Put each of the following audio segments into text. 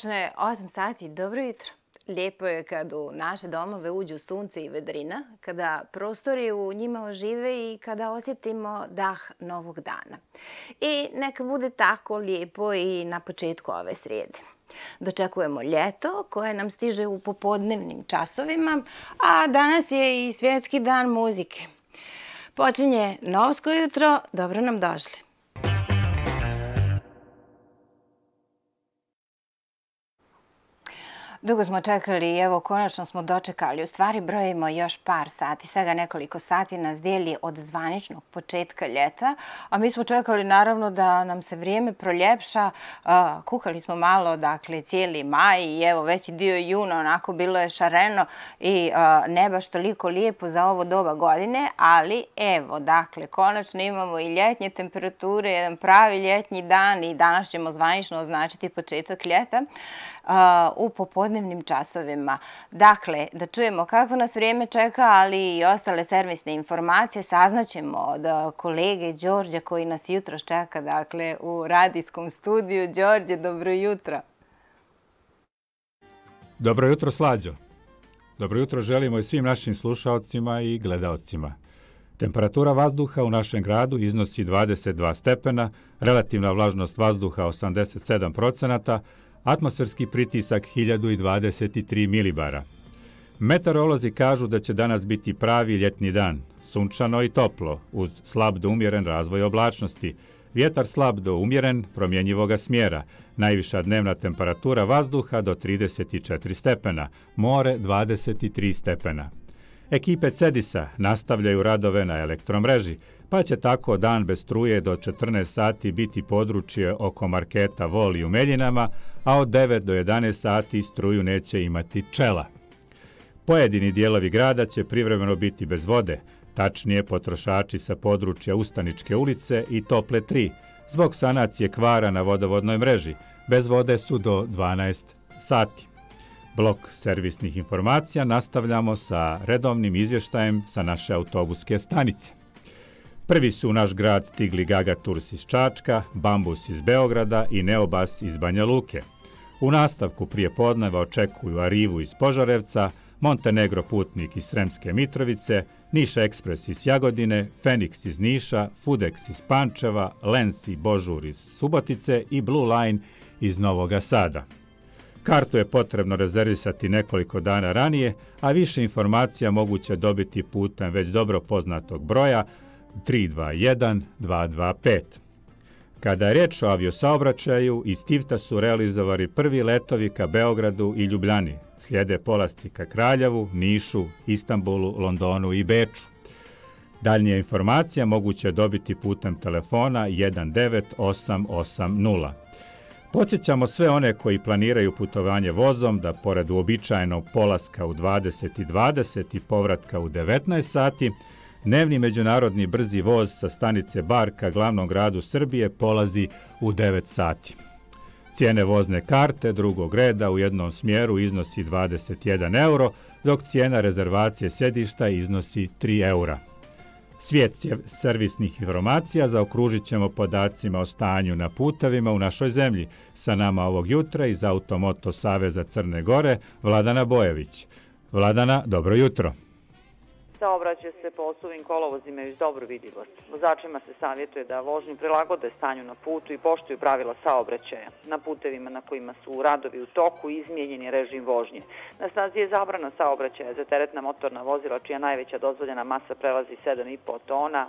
Tačno je 8 sati. Dobro jutro. Lijepo je kad u naše domove uđu sunce i vedrina, kada prostori u njima ožive i kada osjetimo dah novog dana. I neka bude tako lijepo i na početku ove srijede. Dočekujemo ljeto koje nam stiže u popodnevnim časovima, a danas je i svjetski dan muzike. Počinje novsko jutro, dobro nam došli. Dugo smo čekali i evo konačno smo dočekali. U stvari brojimo još par sati, svega nekoliko sati nas dijeli od zvaničnog početka ljeta. A mi smo čekali naravno da nam se vrijeme proljepša. Kuhali smo malo, dakle, cijeli maj i evo veći dio juna, onako bilo je šareno i ne baš toliko lijepo za ovo doba godine. Ali evo, dakle, konačno imamo i ljetnje temperature, jedan pravi ljetnji dan i danas ćemo zvanično označiti početak ljeta u popodnevnim časovima. Dakle, da čujemo kako nas vrijeme čeka, ali i ostale servisne informacije, saznaćemo od kolege Đorđa koji nas jutro čeka dakle, u radijskom studiju. Đorđe, dobro jutro. Dobro jutro, Slađo. Dobro jutro želimo i svim našim slušalcima i gledalcima. Temperatura vazduha u našem gradu iznosi 22 stepena, relativna vlažnost vazduha 87 procenata, atmosferski pritisak 1023 milibara. Meteorolozi kažu da će danas biti pravi ljetni dan, sunčano i toplo, uz slab do umjeren razvoj oblačnosti, vjetar slab do umjeren promjenjivoga smjera, najviša dnevna temperatura vazduha do 34 stepena, more 23 stepena. Ekipe Cedisa nastavljaju radove na elektromreži, pa će tako dan bez struje do 14 sati biti područje oko marketa Voli u Meljinama, a od 9 do 11 sati struju neće imati čela. Pojedini dijelovi grada će privremeno biti bez vode, tačnije potrošači sa područja Ustaničke ulice i Tople 3, zbog sanacije kvara na vodovodnoj mreži. Bez vode su do 12 sati. Blok servisnih informacija nastavljamo sa redovnim izvještajem sa naše autobuske stanice. Prvi su u naš grad stigli Gaga Tours iz Čačka, Bambus iz Beograda i Neobas iz Banja Luke. U nastavku prije podneva očekuju Arivu iz Požarevca, Montenegro putnik iz Sremske Mitrovice, Niša Ekspres iz Jagodine, Fenix iz Niša, Fudex iz Pančeva, Lens i Božur iz Subotice i Blue Line iz Novoga Sada. Kartu je potrebno rezervisati nekoliko dana ranije, a više informacija moguće dobiti putem već dobro poznatog broja 321-225. Kada je reč o aviosaobraćaju, iz Tivta su realizovali prvi letovi ka Beogradu i Ljubljani. Slijede polasti ka Kraljevu, Nišu, Istanbulu, Londonu i Beču. Daljnije informacije moguće dobiti putem telefona 19880. Podsjećamo sve one koji planiraju putovanje vozom da pored uobičajenog polaska u 20.20 .20 i povratka u 19 sati, Dnevni međunarodni brzi voz sa stanice Barka, glavnom gradu Srbije polazi u 9 sati. Cijene vozne karte drugog reda u jednom smjeru iznosi 21 euro, dok cijena rezervacije sjedišta iznosi 3 eura. Svijet servisnih informacija zaokružit ćemo podacima o stanju na putavima u našoj zemlji. Sa nama ovog jutra iz Automoto Saveza Crne Gore, Vladana Bojević. Vladana, dobro jutro saobraćaj se po osuvim kolovozima iz dobru vidljivost. Vozačima se savjetuje da vožnju prilagode stanju na putu i poštuju pravila saobraćaja. Na putevima na kojima su radovi u toku izmijenjeni režim vožnje. Na snazi je zabrana saobraćaja za teretna motorna vozila čija najveća dozvoljena masa prelazi 7,5 tona,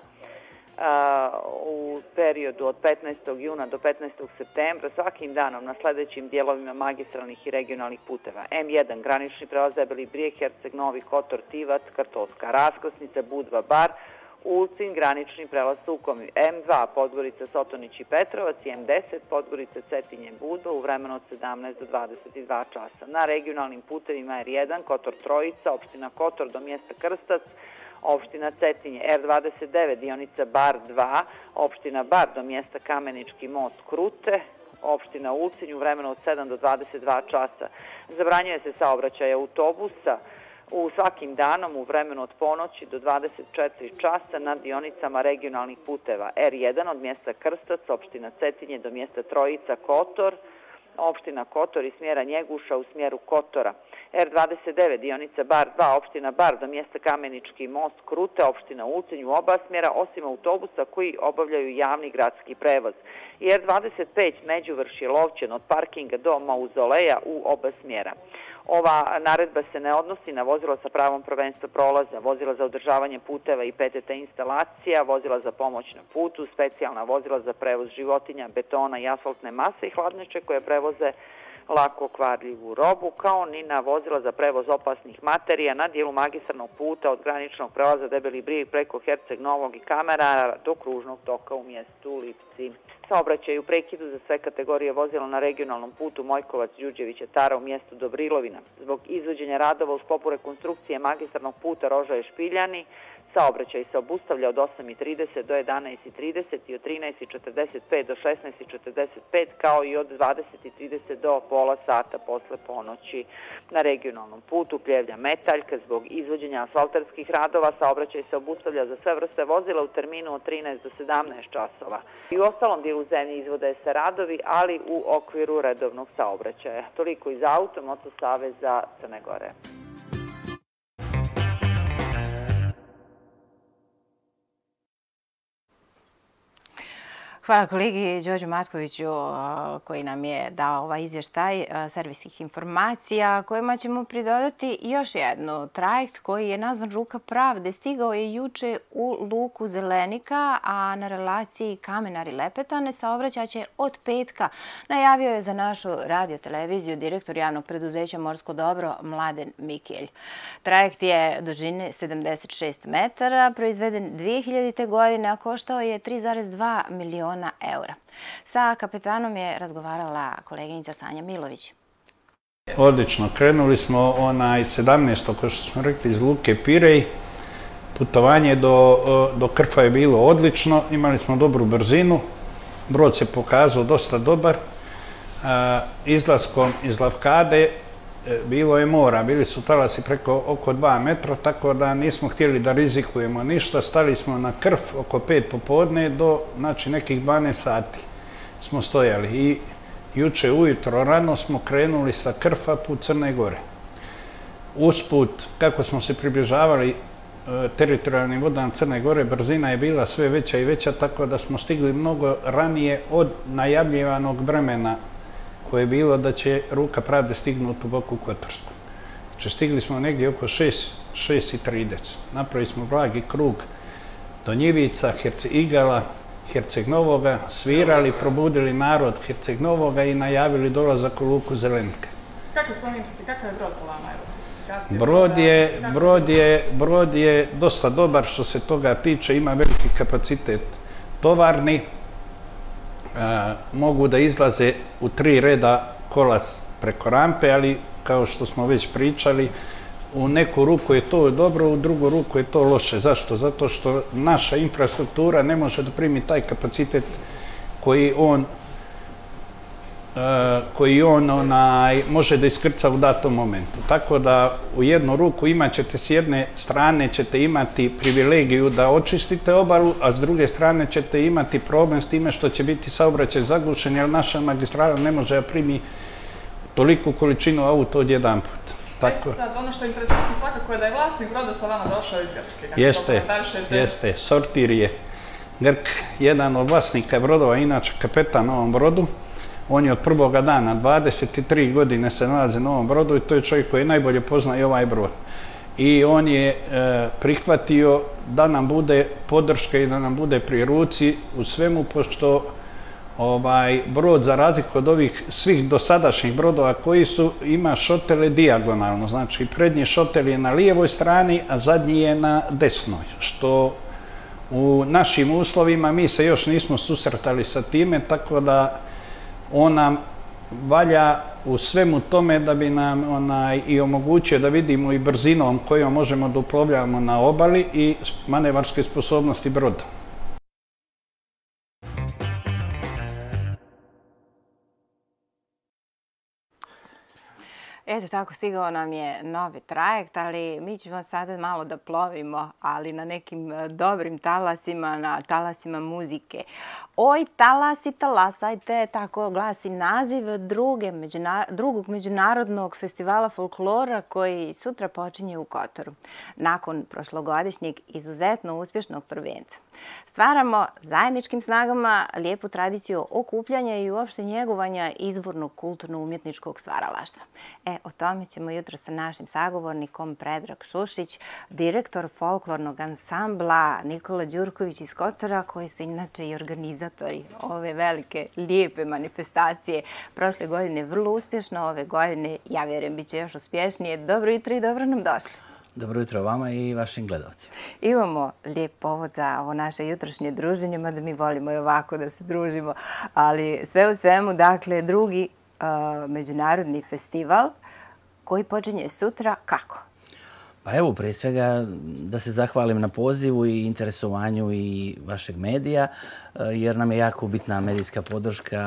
u periodu od 15. juna do 15. septembra svakim danom na sljedećim dijelovima magistralnih i regionalnih puteva. M1, granični prelaz Debeli Brije, Herceg, Novi Kotor, Tivac, Kartovska, Raskosnica, Budva, Bar, Ulcin, granični prelaz Sukomi, M2, Podgorica, Sotonić i Petrovac i M10, Podgorica, Cetinje, Budva u vremenu od 17 do 22 časa. Na regionalnim putevima R1, Kotor Trojica, opština Kotor do mjesta Krstac, opština Cetinje, R29, dionica Bar 2, opština Bar do mjesta Kamenički most Krute, opština Ulcinj u vremenu od 7 do 22 časa. Zabranjuje se saobraćaj autobusa u svakim danom u vremenu od ponoći do 24 časa na dionicama regionalnih puteva R1 od mjesta Krstac, opština Cetinje do mjesta Trojica Kotor, opština Kotor i smjera Njeguša u smjeru Kotora. R29 dionica Bar 2 opština Bar do mjesta Kamenički most Krute opština Ulcinj u oba smjera osim autobusa koji obavljaju javni gradski prevoz. I R25 Međuvrši Lovćen od parkinga do Mauzoleja u oba smjera. Ova naredba se ne odnosi na vozila sa pravom prvenstva prolaza, vozila za održavanje puteva i PTT instalacija, vozila za pomoć na putu, specijalna vozila za prevoz životinja, betona i asfaltne mase i hladneče koje prevoze lako kvarljivu robu, kao ni na vozila za prevoz opasnih materija na dijelu magistrnog puta od graničnog prelaza Debeli brijeg preko Herceg Novog i Kamera do kružnog toka u mjestu Lipci. Saobraćaj u prekidu za sve kategorije vozila na regionalnom putu Mojkovac-Đuđevića-Tara u mjestu Dobrilovina. Zbog izvođenja radova uz popu rekonstrukcije magistrnog puta Rožaje Špiljani, Saobraćaj se obustavlja od 8.30 do 11.30 i od 13.45 do 16.45 kao i od 20.30 do pola sata posle ponoći. Na regionalnom putu Pljevlja Metaljka zbog izvođenja asfaltarskih radova saobraćaj se obustavlja za sve vrste vozila u terminu od 13 do 17 časova. I u ostalom dijelu zemlje izvode se radovi, ali u okviru redovnog saobraćaja. Toliko iz Auto Moto Saveza Crne Gore. Hvala kolegi Đođu Matkoviću koji nam je dao ovaj izvještaj servisnih informacija kojima ćemo pridodati još jednu trajekt koji je nazvan Ruka pravde. Stigao je juče u Luku Zelenika, a na relaciji Kamenar i Lepetane saobraćaće od petka. Najavio je za našu radioteleviziju direktor javnog preduzeća Morsko dobro Mladen Mikelj. Trajekt je dužine 76 metara, proizveden 2000. godine, a koštao je 3,2 miliona miliona eura. Sa kapetanom je razgovarala koleginica Sanja Milović. Odlično, krenuli smo onaj 17. ko što smo rekli iz Luke Pirej. Putovanje do, do Krfa je bilo odlično, imali smo dobru brzinu, brod se pokazao dosta dobar. Izlaskom iz Lavkade E, bilo je mora, bili su talasi preko oko 2 metra, tako da nismo htjeli da rizikujemo ništa. Stali smo na krv oko 5 popodne do znači, nekih 12 sati smo stojali. I juče ujutro rano smo krenuli sa krfa put Crne Gore. Usput, kako smo se približavali e, teritorijalnim vodama Crne Gore, brzina je bila sve veća i veća, tako da smo stigli mnogo ranije od najavljivanog vremena koje je bilo da će ruka pravde stignuti u Boku Kotorsku. Znači, stigli smo negdje oko 6.30. Napravili smo blagi krug do Njivica, Herceg Igala, Herceg Novoga, svirali, probudili narod Herceg Novoga i najavili dolazak u Luku Zelenika. Kako su oni, kakav je brod po vama? Brod je, brod, je, brod je dosta dobar što se toga tiče, ima veliki kapacitet tovarni, Eh, mogu da izlaze u tri reda kolac preko rampe, ali kao što smo već pričali, u neku ruku je to dobro, u drugu ruku je to loše. Zašto? Zato što naša infrastruktura ne može da primi taj kapacitet koji on koji on onaj, može da iskrca u datom momentu. Tako da u jednu ruku imat ćete s jedne strane ćete imati privilegiju da očistite obalu, a s druge strane ćete imati problem s time što će biti saobraćaj zagušen, jer naša magistrala ne može da primi toliku količinu auto od jedan put. Tako. E sad, ono što je interesantno svakako je da je vlasnik broda sa vama došao iz Grčke. Jeste, jeste, sortir je Grk, jedan od vlasnika brodova, inače kapetan na ovom brodu. On je od prvoga dana, 23 godine se nalaze na ovom brodu i to je čovjek koji najbolje pozna i ovaj brod. I on je e, prihvatio da nam bude podrška i da nam bude pri ruci u svemu, pošto ovaj brod, za razliku od ovih svih dosadašnjih brodova koji su, ima šotele diagonalno, znači prednji šotel je na lijevoj strani, a zadnji je na desnoj, što u našim uslovima mi se još nismo susretali sa time, tako da on nam valja u svemu tome da bi nam onaj, i omogućio da vidimo i brzinom kojom možemo da uplovljavamo na obali i manevarske sposobnosti broda. Eto tako, stigao nam je novi trajekt, ali mi ćemo sada malo da plovimo, ali na nekim e, dobrim talasima, na talasima muzike. Oj, talasi, talasajte, tako glasi naziv druge, međuna, drugog međunarodnog festivala folklora koji sutra počinje u Kotoru. Nakon prošlogodišnjeg izuzetno uspješnog prvenca. Stvaramo zajedničkim snagama lijepu tradiciju okupljanja i uopšte njegovanja izvornog kulturno-umjetničkog stvaralaštva. E, o tome ćemo jutro sa našim sagovornikom Predrag Šušić, direktor folklornog ansambla Nikola Đurković iz Kotora, koji su inače i organizatori ove velike, lijepe manifestacije. Prošle godine vrlo uspješno, ove godine, ja vjerujem, bit će još uspješnije. Dobro jutro i dobro nam došli. Dobro jutro vama i vašim gledalcima. Imamo lijep povod za ovo naše jutrošnje druženje, mada mi volimo i ovako da se družimo, ali sve u svemu, dakle, drugi međunarodni festival koji počinje sutra. Kako? Pa evo, prije svega da se zahvalim na pozivu i interesovanju i vašeg medija, e, jer nam je jako bitna medijska podrška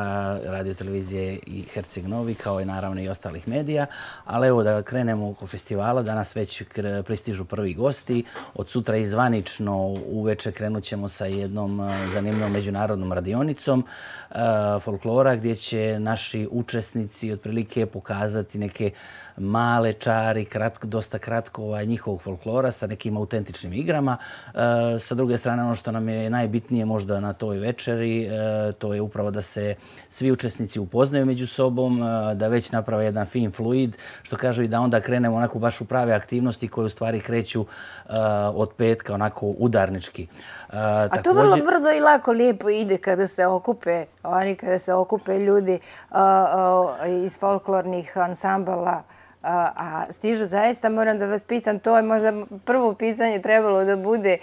radio televizije i Herceg Novi, kao i naravno i ostalih medija. Ali evo da krenemo oko festivala, danas već pristižu prvi gosti. Od sutra i zvanično uveče krenut ćemo sa jednom e, zanimljivom međunarodnom radionicom e, folklora, gdje će naši učesnici otprilike pokazati neke male čari, kratko, dosta kratko ovaj, njihovog folklora sa nekim autentičnim igrama. E, sa druge strane, ono što nam je najbitnije možda na toj večeri, e, to je upravo da se svi učesnici upoznaju među sobom, e, da već naprave jedan fin fluid, što kažu i da onda krenemo onako baš u prave aktivnosti koje u stvari kreću e, od petka onako udarnički. E, A također... to vrlo brzo i lako lijepo ide kada se okupe, oni kada se okupe ljudi uh, uh, iz folklornih ansambala a stižu zaista, moram da vas pitam, to je možda prvo pitanje trebalo da bude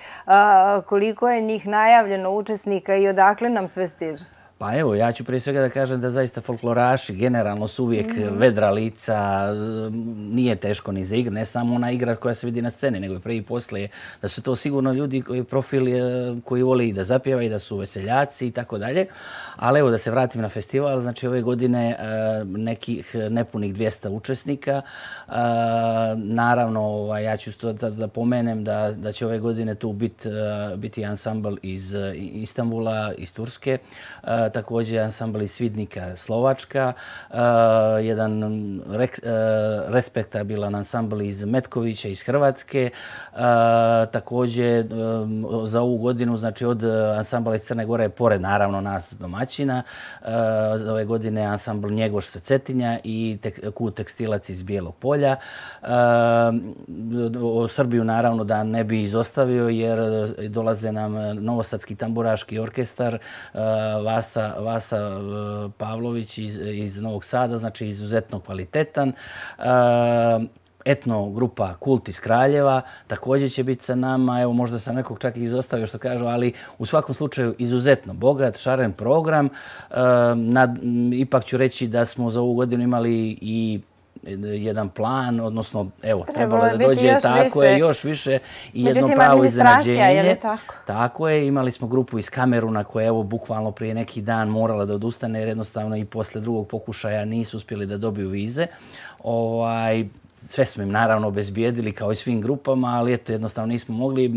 koliko je njih najavljeno učesnika i odakle nam sve stiže? Pa evo, ja ću prije svega da kažem da zaista folkloraši generalno su uvijek mm vedra lica, nije teško ni za igru, ne samo ona igra koja se vidi na sceni, nego i prije i poslije, da su to sigurno ljudi koji profili e, koji vole i da zapjeva i da su veseljaci i tako dalje. Ali evo da se vratim na festival, znači ove godine e, nekih nepunih 200 učesnika. E, naravno, ovaj, ja ću to da pomenem da, da će ove godine tu bit, biti ansambl iz Istanbula, iz Turske, također ansambl iz Svidnika Slovačka, uh, jedan rek, uh, e, respektabilan ansambl iz Metkovića iz Hrvatske, uh, također um, za ovu godinu, znači od ansambla iz Crne Gore, pored naravno nas domaćina, uh, ove godine ansambl Njegoš sa Cetinja i tek, Kut tekstilac iz Bijelog polja. Uh, o Srbiju naravno da ne bi izostavio jer dolaze nam Novosadski tamburaški orkestar, uh, Vasa, Vasa Vasa e, Pavlović iz, iz Novog Sada, znači izuzetno kvalitetan. E, etno grupa Kult iz Kraljeva također će biti sa nama. Evo, možda sam nekog čak i izostavio što kažu, ali u svakom slučaju izuzetno bogat, šaren program. E, nad, ipak ću reći da smo za ovu godinu imali i jedan plan, odnosno, evo, trebalo, trebalo da dođe još tako više. je, još više i jedno pravo iznenađenje. Je tako? tako je, imali smo grupu iz Kameruna koja je evo bukvalno prije neki dan morala da odustane jer jednostavno i posle drugog pokušaja nisu uspjeli da dobiju vize. Ovaj, sve smo im naravno obezbijedili kao i svim grupama, ali eto jednostavno nismo mogli,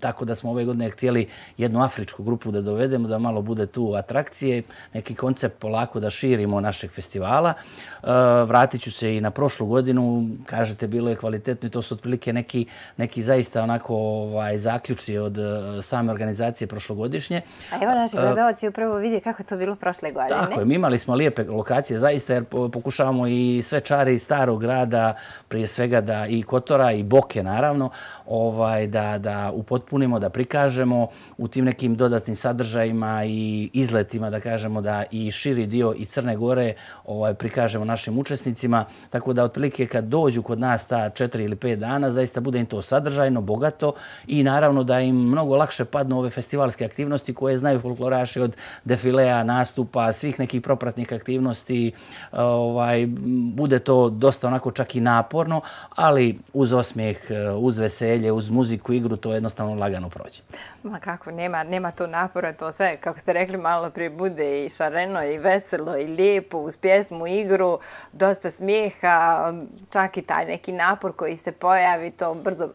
tako da smo ove godine htjeli jednu afričku grupu da dovedemo, da malo bude tu atrakcije, neki koncept polako da širimo našeg festivala. E, vratit ću se i na prošlu godinu, kažete bilo je kvalitetno i to su otprilike neki, neki zaista onako ovaj, zaključci od e, same organizacije prošlogodišnje. A evo naši gledalci upravo vidi kako to bilo prošle godine. Tako je, mi imali smo lijepe lokacije zaista jer pokušavamo i sve čari starog grada prije svega da i Kotora i Boke naravno, ovaj da da upotpunimo, da prikažemo u tim nekim dodatnim sadržajima i izletima da kažemo da i širi dio i Crne Gore ovaj prikažemo našim učesnicima, tako da otprilike kad dođu kod nas ta 4 ili 5 dana zaista bude im to sadržajno, bogato i naravno da im mnogo lakše padnu ove festivalske aktivnosti koje znaju folkloraši od defilea, nastupa, svih nekih propratnih aktivnosti, ovaj bude to dosta onako čak i napor odgovorno, ali uz osmijeh, e, uz veselje, uz muziku, igru, to jednostavno lagano prođe. Ma kako, nema, nema to napora, to sve, kako ste rekli, malo prije bude i šareno, i veselo, i lijepo, uz pjesmu, igru, dosta smijeha, čak i taj neki napor koji se pojavi, to brzo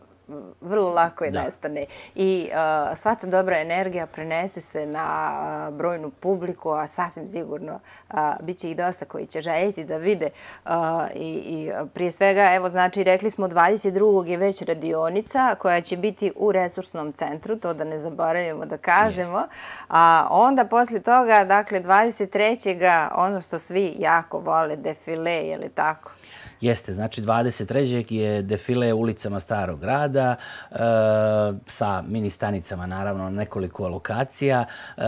vrlo lako je nestane. I uh, sva ta dobra energija prenese se na uh, brojnu publiku, a sasvim sigurno uh, bit će ih dosta koji će željeti da vide. Uh, i, I prije svega, evo, znači, rekli smo 22. je već radionica koja će biti u resursnom centru, to da ne zaboravimo da kažemo. A onda poslije toga, dakle, 23. ono što svi jako vole, defile, je li tako? Jeste, znači 23. je defile ulicama Starog grada e, sa mini stanicama naravno na nekoliko lokacija. E,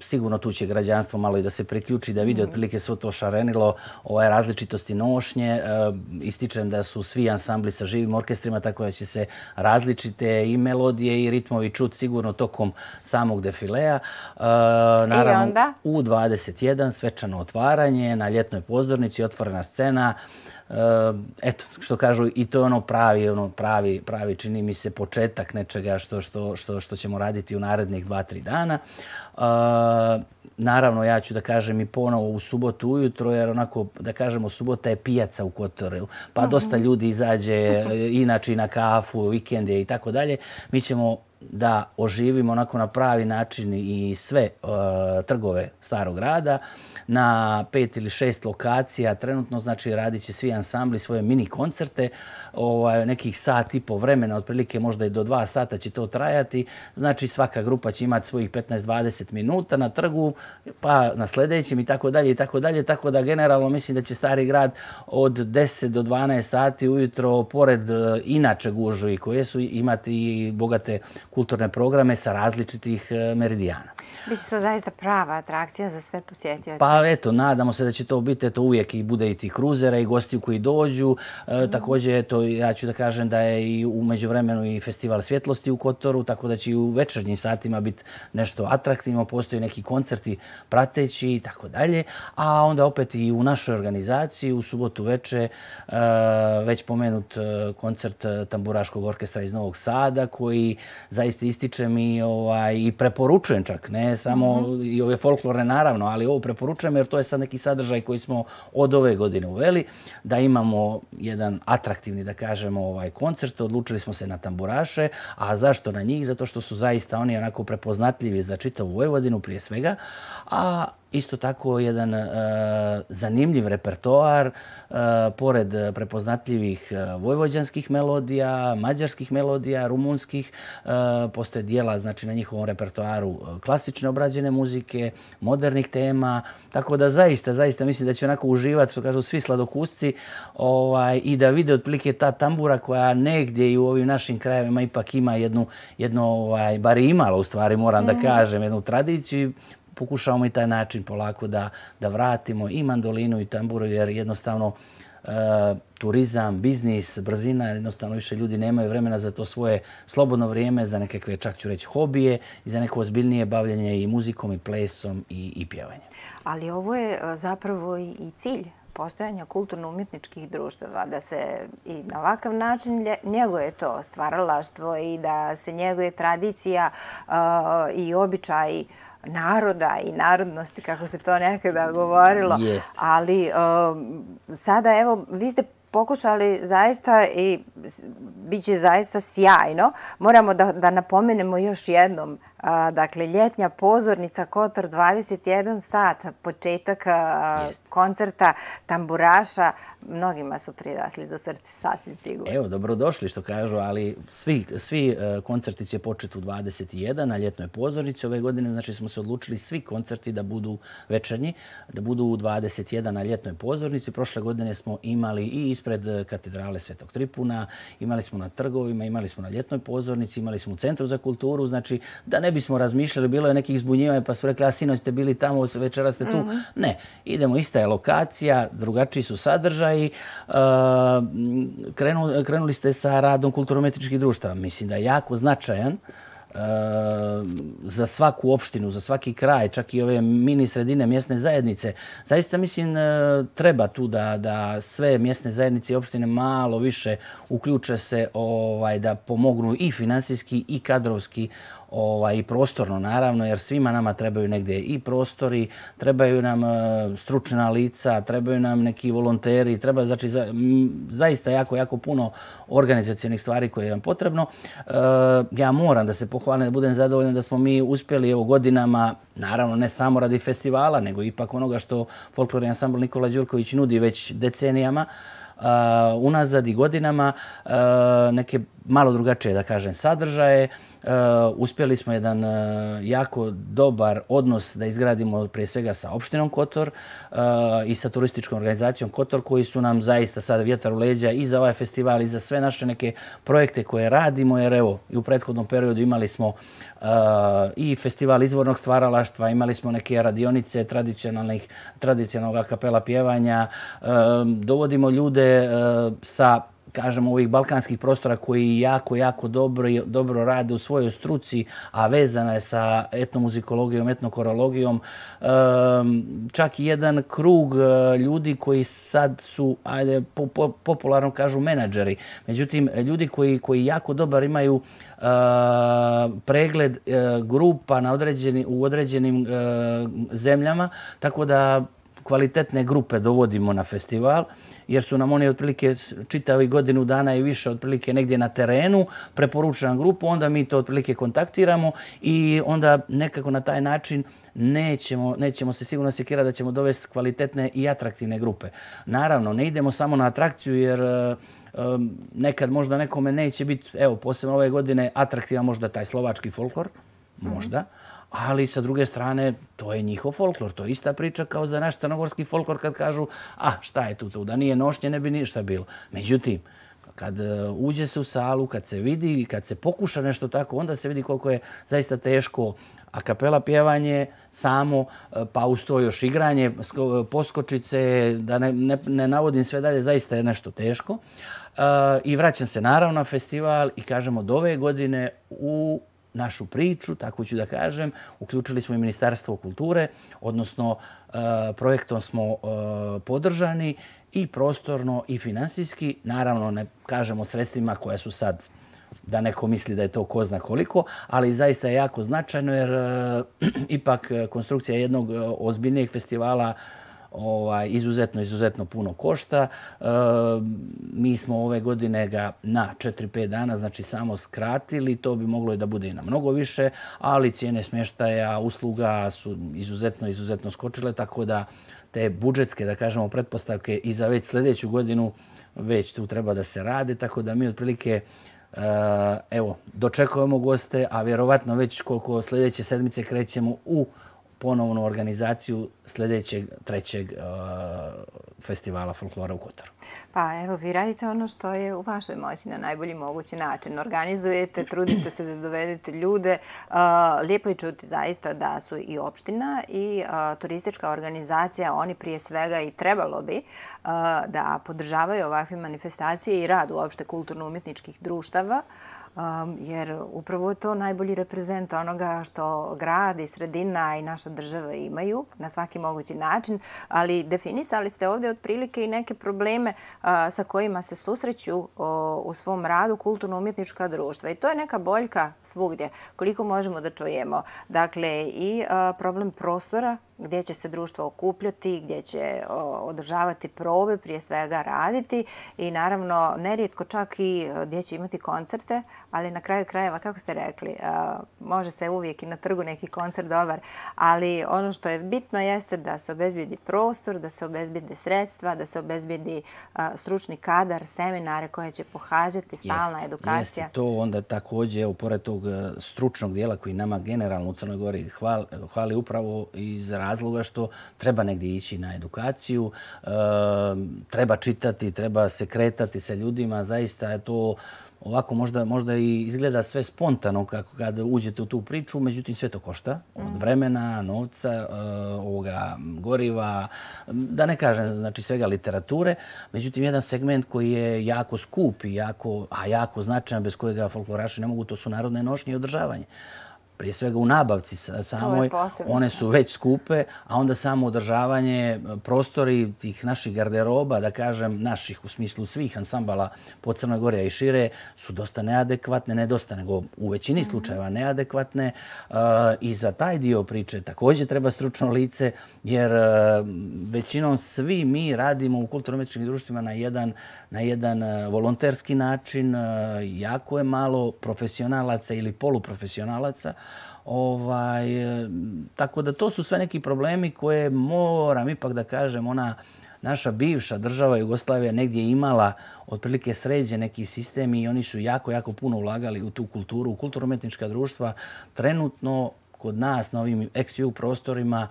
sigurno tu će građanstvo malo i da se priključi da vidi otprilike svo to šarenilo ovaj, različitosti nošnje. E, ističem da su svi ansambli sa živim orkestrima tako da će se različite i melodije i ritmovi čut sigurno tokom samog defilea. E, naravno, I onda? U 21 svečano otvaranje na ljetnoj pozornici otvorena scena Uh, eto, što kažu, i to je ono pravi, ono pravi, pravi čini mi se početak nečega što, što, što, što ćemo raditi u narednih dva, tri dana. Uh, naravno, ja ću da kažem i ponovo u subotu ujutro, jer onako, da kažemo, subota je pijaca u Kotoru, pa uh dosta ljudi izađe inače i na kafu, vikende i tako dalje. Mi ćemo da oživimo onako na pravi način i sve uh, trgove starog grada na pet ili šest lokacija. Trenutno znači radit će svi ansambli svoje mini koncerte, ovaj, nekih sat i po vremena, otprilike možda i do dva sata će to trajati. Znači svaka grupa će imati svojih 15-20 minuta na trgu, pa na sljedećem i tako dalje i tako dalje. Tako da generalno mislim da će Stari grad od 10 do 12 sati ujutro, pored uh, inače gužvi koje su, imati i bogate kulturne programe sa različitih uh, meridijana. Biće to zaista prava atrakcija za sve posjetioce. Pa eto, nadamo se da će to biti, eto uvijek i bude i ti kruzera i gosti koji dođu. E, mm. Također, eto, ja ću da kažem da je i u međuvremenu i festival svjetlosti u Kotoru, tako da će i u večernjim satima biti nešto atraktivno, postoji neki koncerti prateći i tako dalje. A onda opet i u našoj organizaciji u subotu veče e, već pomenut e, koncert Tamburaškog orkestra iz Novog Sada koji zaista ističem i, ovaj, i preporučujem čak, ne samo mm -hmm. i ove folklorne naravno, ali ovo preporučujem jer to je sad neki sadržaj koji smo od ove godine uveli, da imamo jedan atraktivni, da kažemo, ovaj koncert. Odlučili smo se na tamburaše, a zašto na njih? Zato što su zaista oni onako prepoznatljivi za čitavu Vojvodinu prije svega, a isto tako jedan uh, zanimljiv repertoar, uh, pored prepoznatljivih uh, vojvođanskih melodija, mađarskih melodija, rumunskih, postoje dijela znači, na njihovom repertoaru klasične obrađene muzike, modernih tema, tako da zaista, zaista mislim da će onako uživati, što kažu svi sladokusci, ovaj, i da vide otprilike ta tambura koja negdje i u ovim našim krajevima ipak ima jednu, jednu ovaj, bar imala u stvari, moram mm. da kažem, jednu tradiciju, pokušavamo i taj način polako da, da vratimo i mandolinu i tamburu, jer jednostavno e, turizam, biznis, brzina, jednostavno više ljudi nemaju vremena za to svoje slobodno vrijeme, za nekakve, čak ću reći, hobije i za neko ozbiljnije bavljanje i muzikom, i plesom, i, i pjevanjem. Ali ovo je e, zapravo i cilj postojanja kulturno-umjetničkih društava, da se i na ovakav način njeguje to stvaralaštvo i da se njeguje tradicija uh, i običaj uh, naroda i narodnosti, kako se to nekada govorilo. Jest. Ali um, sada, evo, vi ste pokušali zaista i bit će zaista sjajno. Moramo da, da napomenemo još jednom dakle, ljetnja pozornica Kotor 21 sat, početak koncerta tamburaša, mnogima su prirasli za srce, sasvim sigurno. Evo, dobrodošli što kažu, ali svi, svi e, koncerti će početi u 21 na ljetnoj pozornici. Ove godine znači, smo se odlučili svi koncerti da budu večernji, da budu u 21 na ljetnoj pozornici. Prošle godine smo imali i ispred katedrale Svetog Tripuna, imali smo na trgovima, imali smo na ljetnoj pozornici, imali smo u Centru za kulturu, znači da ne bismo razmišljali, bilo je nekih zbunjivanja pa su rekli, a sinoć ste bili tamo, večera ste tu. Mm -hmm. Ne, idemo, ista je lokacija, drugačiji su sadržaji. Uh, krenuli, krenuli ste sa radom kulturometričkih društava. Mislim da je jako značajan uh, za svaku opštinu, za svaki kraj, čak i ove mini sredine mjesne zajednice. Zaista mislim e, treba tu da, da sve mjesne zajednice i opštine malo više uključe se ovaj, da pomognu i finansijski i kadrovski ovaj, i prostorno naravno, jer svima nama trebaju negdje i prostori, trebaju nam e, stručna lica, trebaju nam neki volonteri, treba znači za, m, zaista jako, jako puno organizacijenih stvari koje je vam potrebno. E, ja moram da se pohvalim, da budem zadovoljan da smo mi uspjeli evo godinama, naravno ne samo radi festivala, nego ipak onoga što folklorni ansambl Nikola Đurković nudi već decenijama, Uh, unazad i godinama uh, neke malo drugačije, da kažem, sadržaje. Uh, Eh, uspjeli smo jedan uh, jako dobar odnos da izgradimo prije svega sa opštinom Kotor uh, i sa turističkom organizacijom Kotor koji su nam zaista sada vjetar u leđa i za ovaj festival i za sve naše neke projekte koje radimo jer evo i u prethodnom periodu imali smo uh, i festival izvornog stvaralaštva, imali smo neke radionice tradicionalnih, tradicionalnog kapela pjevanja, uh, dovodimo ljude sa kažemo, ovih balkanskih prostora koji jako, jako dobro, dobro rade u svojoj struci, a vezana je sa etnomuzikologijom, etnokorologijom. Čak i jedan krug e, ljudi koji sad su, ajde, po, po, popularno kažu menadžeri. Međutim, ljudi koji, koji jako dobar imaju e, pregled e, grupa na određeni, u određenim zemljama, tako da kvalitetne grupe dovodimo na festival jer su nam oni otprilike čitavi godinu dana i više otprilike negdje na terenu, preporučuju nam grupu, onda mi to otprilike kontaktiramo i onda nekako na taj način nećemo, nećemo se sigurno sekirati da ćemo dovesti kvalitetne i atraktivne grupe. Naravno, ne idemo samo na atrakciju jer um, nekad možda nekome neće biti, evo, posebno ove godine, atraktivan možda taj slovački folklor, možda. Mm -hmm ali sa druge strane to je njihov folklor. To je ista priča kao za naš crnogorski folklor kad kažu a šta je tu, tu da nije nošnje ne bi ništa bilo. Međutim, kad e, uđe se u salu, kad se vidi i kad se pokuša nešto tako, onda se vidi koliko je zaista teško a kapela pjevanje samo, e, pa uz to još igranje, e, poskočice, da ne, ne, ne navodim sve dalje, zaista je nešto teško. I vraćam se naravno na festival i kažemo od ove godine u našu priču, tako ću da kažem, uključili smo i Ministarstvo kulture, odnosno e, projektom smo e, podržani i prostorno i finansijski. Naravno, ne kažemo sredstvima koje su sad da neko misli da je to ko zna koliko, ali zaista je jako značajno jer e, ipak konstrukcija jednog ozbiljnijeg festivala ovaj, izuzetno, izuzetno puno košta. E, mi smo ove godine ga na 4-5 dana, znači samo skratili, to bi moglo i da bude i na mnogo više, ali cijene smještaja, usluga su izuzetno, izuzetno skočile, tako da te budžetske, da kažemo, pretpostavke i za već sljedeću godinu već tu treba da se rade, tako da mi otprilike e, evo, dočekujemo goste, a vjerovatno već koliko sljedeće sedmice krećemo u ponovnu organizaciju sljedećeg trećeg uh, festivala folklora u Kotoru. Pa evo, vi radite ono što je u vašoj moći na najbolji mogući način. Organizujete, trudite se da dovedete ljude. Uh, lijepo je čuti zaista da su i opština i uh, turistička organizacija, oni prije svega i trebalo bi uh, da podržavaju ovakve manifestacije i rad uopšte kulturno-umjetničkih društava. Uh, jer upravo je to najbolji reprezent onoga što grad i sredina i naša država imaju na svaki mogući način, ali definisali ste ovdje otprilike i neke probleme sa kojima se susreću u svom radu kulturno-umjetnička društva i to je neka boljka svugdje koliko možemo da čujemo. Dakle, i problem prostora gdje će se društvo okupljati, gdje će održavati probe, prije svega raditi i naravno nerijetko čak i e, gdje će imati koncerte, ali na kraju krajeva, kako ste rekli, e, može se uvijek i na trgu neki koncert dobar, ali ono što je bitno jeste da se obezbijedi prostor, da se obezbijede sredstva, da se obezbijedi e, stručni kadar, seminare koje će pohađati, stalna jest, edukacija. Jeste to onda također, evo, pored tog stručnog dijela koji nama generalno u Crnoj Gori hvali, hvali upravo iz razloga što treba negdje ići na edukaciju, e, treba čitati, treba se kretati sa ljudima. Zaista je to ovako možda, možda i izgleda sve spontano kako kad uđete u tu priču, međutim sve to košta od vremena, novca, e, ovoga goriva, da ne kažem znači svega literature. Međutim, jedan segment koji je jako skup i jako, a jako značajan bez kojega folkloraši ne mogu, to su narodne nošnje i održavanje prije svega u nabavci samoj, one su već skupe, a onda samo održavanje prostori tih naših garderoba, da kažem naših u smislu svih ansambala po Crnoj Gori i šire, su dosta neadekvatne, ne dosta, nego u većini mhm. slučajeva neadekvatne. Uh, I za taj dio priče također treba stručno lice, jer uh, većinom svi mi radimo u kulturno-metičkim društvima na jedan, na jedan uh, volonterski način. Jako je malo profesionalaca ili poluprofesionalaca Ovaj, tako da to su sve neki problemi koje moram ipak da kažem, ona naša bivša država Jugoslavija negdje imala otprilike sređe neki sistem i oni su jako, jako puno ulagali u tu kulturu, u kulturno-umetnička društva. Trenutno kod nas na ovim ex-ju prostorima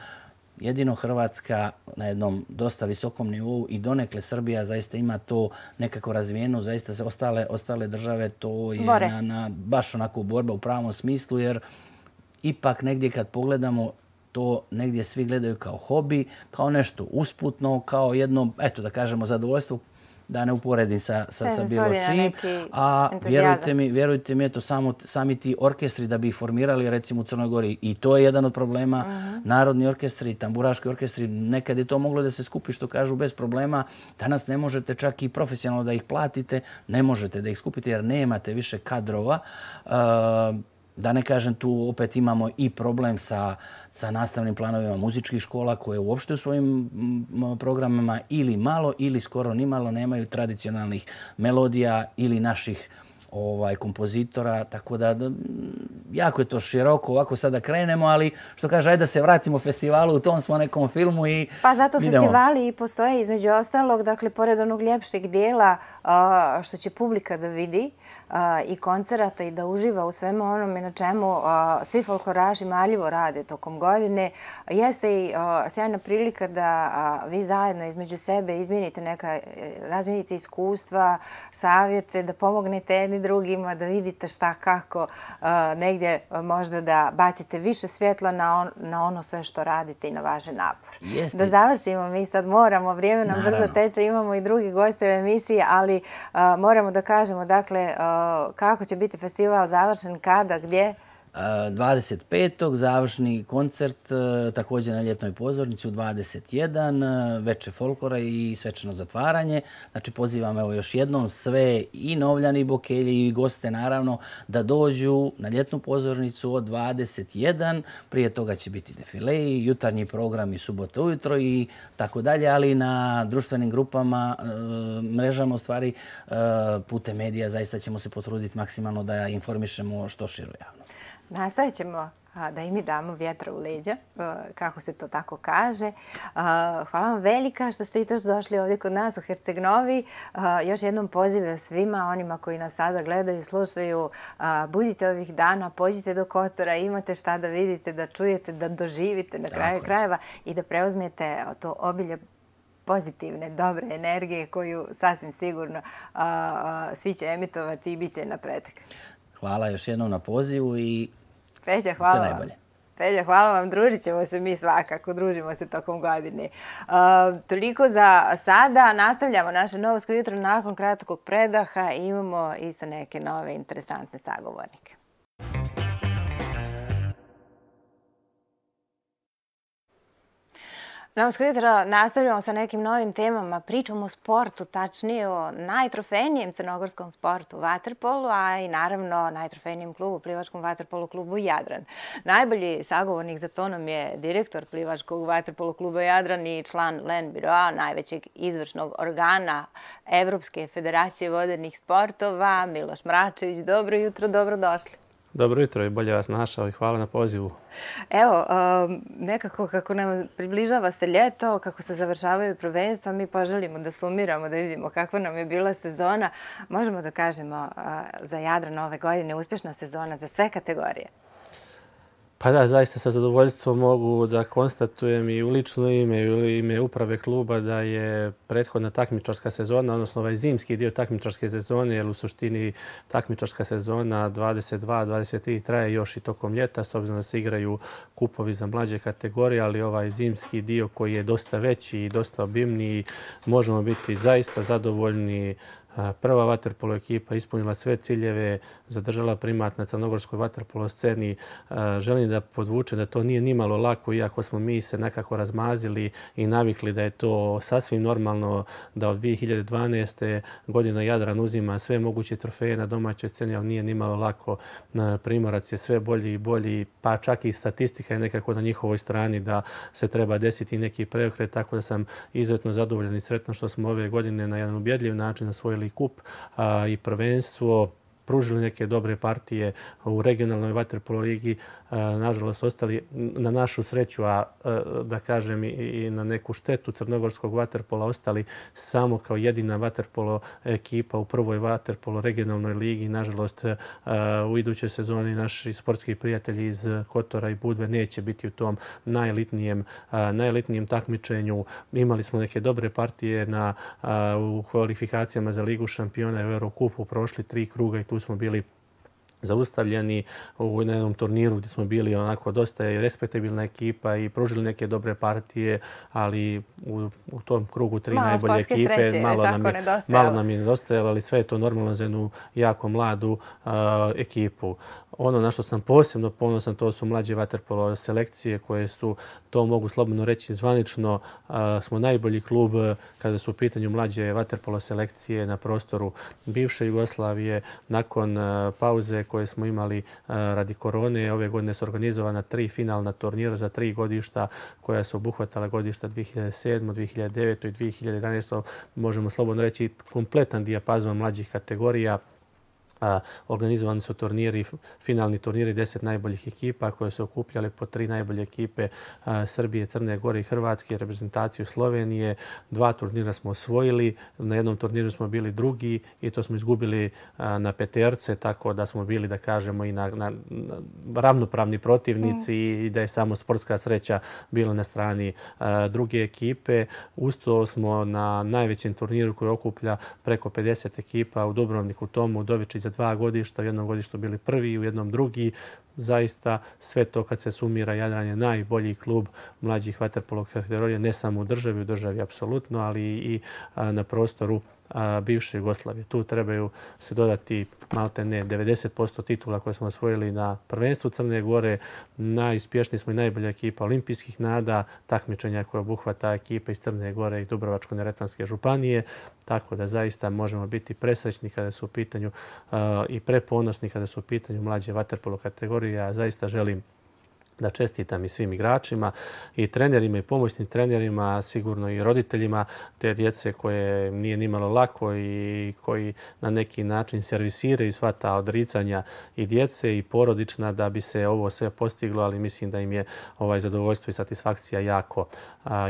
jedino Hrvatska na jednom dosta visokom nivou i donekle Srbija zaista ima to nekako razvijeno, zaista se ostale, ostale države to je na, na baš onako borba u pravom smislu jer ipak negdje kad pogledamo to negdje svi gledaju kao hobi, kao nešto usputno, kao jedno, eto da kažemo, zadovoljstvo da ne uporedim sa, sa, sa bilo čim. A vjerujte mi, vjerujte mi, eto, samo, sami ti orkestri da bi ih formirali, recimo u Crnoj Gori, i to je jedan od problema. Uh mhm. -huh. Narodni orkestri, tamburaški orkestri, nekad je to moglo da se skupi, što kažu, bez problema. Danas ne možete čak i profesionalno da ih platite, ne možete da ih skupite jer nemate više kadrova. Uh, Da ne kažem, tu opet imamo i problem sa, sa nastavnim planovima muzičkih škola koje uopšte u svojim programama ili malo ili skoro ni malo nemaju tradicionalnih melodija ili naših ovaj kompozitora, tako da jako je to široko, ovako sada krenemo, ali što kaže, ajde da se vratimo festivalu, u tom smo nekom filmu i Pa zato idemo. festivali postoje između ostalog, dakle, pored onog ljepšeg dijela što će publika da vidi, i koncerata i da uživa u svemu onome na čemu svi folkloraži marljivo rade tokom godine. Jeste i sjajna prilika da vi zajedno između sebe izmijenite neka, razmijenite iskustva, savjete, da pomognete jedni drugima, da vidite šta kako negdje možda da bacite više svjetla na, on, na ono sve što radite i na vaše napor. Jeste. Da završimo, mi sad moramo, vrijeme nam brzo teče, imamo i drugi goste u emisiji, ali moramo da kažemo, dakle, kako će biti festival završen, kada, gdje? 25. završni koncert e, također na ljetnoj pozornici u 21. E, veče folklora i svečano zatvaranje. Znači pozivam evo još jednom sve i novljani bokelji i goste naravno da dođu na ljetnu pozornicu od 21. Prije toga će biti defileji, jutarnji program i subota ujutro i tako dalje, ali na društvenim grupama, e, mrežama u stvari pute medija zaista ćemo se potruditi maksimalno da informišemo što širu javnost. Nastavit ćemo da i mi damo vjetra u leđa, kako se to tako kaže. Hvala vam velika što ste i to došli ovdje kod nas u Herceg-Novi. Još jednom pozivam svima onima koji nas sada gledaju i slušaju. Budite ovih dana, pođite do Kocora, imate šta da vidite, da čujete, da doživite na kraju krajeva i da preuzmete to obilje pozitivne, dobre energije koju sasvim sigurno svi će emitovati i bit će napredak. Hvala još jednom na pozivu i Peđa, hvala sve najbolje. Peđa, hvala vam. Družit ćemo se mi svakako. Družimo se tokom godine. Uh, toliko za sada. Nastavljamo naše novosko jutro nakon kratkog predaha. Imamo isto neke nove interesantne sagovornike. Novsko jutro, nastavljamo sa nekim novim temama. Pričamo o sportu, tačnije o najtrofejnijem crnogorskom sportu, Waterpolu, a i naravno najtrofejnijem klubu, plivačkom vaterpolu klubu Jadran. Najbolji sagovornik za to nam je direktor plivačkog vaterpolu kluba Jadran i član LEN Biroa, najvećeg izvršnog organa Evropske federacije vodenih sportova, Miloš Mračević. Dobro jutro, dobrodošli. Dobro jutro i bolje vas našao i hvala na pozivu. Evo, um, nekako kako nam približava se ljeto, kako se završavaju prvenstva, mi poželimo da sumiramo, da vidimo kakva nam je bila sezona. Možemo da kažemo uh, za Jadran ove godine uspješna sezona za sve kategorije? Pa da, zaista sa zadovoljstvom mogu da konstatujem i u lično ime i u ime uprave kluba da je prethodna takmičarska sezona, odnosno ovaj zimski dio takmičarske sezone, jer u suštini takmičarska sezona 22-23 traje još i tokom ljeta, s obzirom da se igraju kupovi za mlađe kategorije, ali ovaj zimski dio koji je dosta veći i dosta obimniji, možemo biti zaista zadovoljni prva vaterpolo ekipa ispunila sve ciljeve, zadržala primat na crnogorskoj vaterpolo sceni. Želim da podvučem da to nije nimalo lako, iako smo mi se nekako razmazili i navikli da je to sasvim normalno da od 2012. godina Jadran uzima sve moguće trofeje na domaćoj sceni, ali nije nimalo lako. Primorac je sve bolji i bolji, pa čak i statistika je nekako na njihovoj strani da se treba desiti neki preokret, tako da sam izuzetno zadovoljan i sretno što smo ove godine na jedan ubjedljiv način osvojili osvojili kup a, i prvenstvo, pružili neke dobre partije u regionalnoj vaterpolo ligi, E, nažalost ostali na našu sreću, a e, da kažem i na neku štetu crnogorskog vaterpola ostali samo kao jedina vaterpolo ekipa u prvoj vaterpolo regionalnoj ligi. Nažalost, e, u idućoj sezoni naši sportski prijatelji iz Kotora i Budve neće biti u tom najelitnijem, najelitnijem takmičenju. Imali smo neke dobre partije na, u kvalifikacijama za ligu šampiona u Eurokupu, prošli tri kruga i tu smo bili zaustavljeni u jednom turniru gdje smo bili onako dosta i respektabilna ekipa i pružili neke dobre partije, ali u, u tom krugu tri malo najbolje ekipe sreće, malo, nam je, malo nam je nedostajalo, ali sve je to normalno za jednu jako mladu uh, ekipu. Ono na što sam posebno ponosan, to su mlađe vaterpolo selekcije koje su, to mogu slobodno reći zvanično, smo najbolji klub kada su u pitanju mlađe vaterpolo selekcije na prostoru bivše Jugoslavije. Nakon pauze koje smo imali radi korone, ove godine su organizovana tri finalna turnira za tri godišta koja su obuhvatala godišta 2007, 2009 i 2011. Možemo slobodno reći kompletan dijapazon mlađih kategorija organizovani su turniri, finalni turniri deset najboljih ekipa koje su okupljale po tri najbolje ekipe Srbije, Crne Gore i Hrvatske, reprezentaciju Slovenije. Dva turnira smo osvojili, na jednom turniru smo bili drugi i to smo izgubili na peterce, tako da smo bili, da kažemo, i na, na, ravnopravni protivnici mm. i da je samo sportska sreća bila na strani druge ekipe. Usto smo na najvećem turniru koji okuplja preko 50 ekipa u Dubrovniku, Tomu, Dovičić za dva godišta, u jednom godištu bili prvi, u jednom drugi. Zaista sve to kad se sumira, Jadran je najbolji klub mlađih vaterpolog kategorija, ne samo u državi, u državi apsolutno, ali i na prostoru bivše Jugoslavije. Tu trebaju se dodati malte ne 90% titula koje smo osvojili na prvenstvu Crne Gore. Najuspješniji smo i najbolja ekipa olimpijskih nada, takmičenja koje obuhvata ekipa iz Crne Gore i Dubrovačko-Neretvanske županije. Tako da zaista možemo biti presrećni kada su u pitanju i preponosni kada su u pitanju mlađe vaterpolo kategorije. Ja zaista želim da čestitam i svim igračima i trenerima i pomoćnim trenerima, sigurno i roditeljima te djece koje nije nimalo lako i koji na neki način servisiraju sva ta odricanja i djece i porodična da bi se ovo sve postiglo, ali mislim da im je ovaj zadovoljstvo i satisfakcija jako,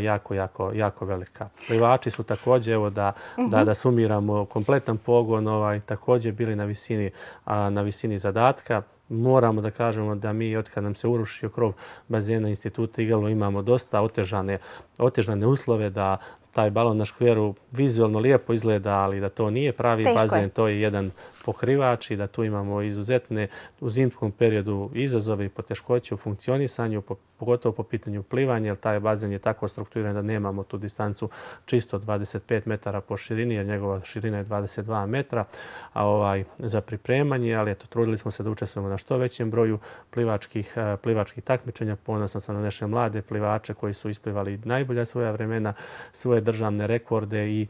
jako, jako, jako velika. Plivači su također, evo da, da, da sumiramo kompletan pogon, ovaj, također bili na visini, na visini zadatka moramo da kažemo da mi od kad nam se urušio krov bazena instituta Igalo imamo dosta otežane, otežane uslove da taj balon na škveru vizualno lijepo izgleda, ali da to nije pravi Teško bazen, je. to je jedan pokrivač i da tu imamo izuzetne u zimskom periodu izazove i poteškoće u funkcionisanju, pogotovo po pitanju plivanja, jer taj bazen je tako strukturiran da nemamo tu distancu čisto 25 metara po širini, jer njegova širina je 22 metra a ovaj, za pripremanje, ali eto, trudili smo se da učestvujemo na što većem broju plivačkih, eh, plivačkih takmičenja. Ponosan sam na naše mlade plivače koji su isplivali najbolja svoja vremena, svoje državne rekorde i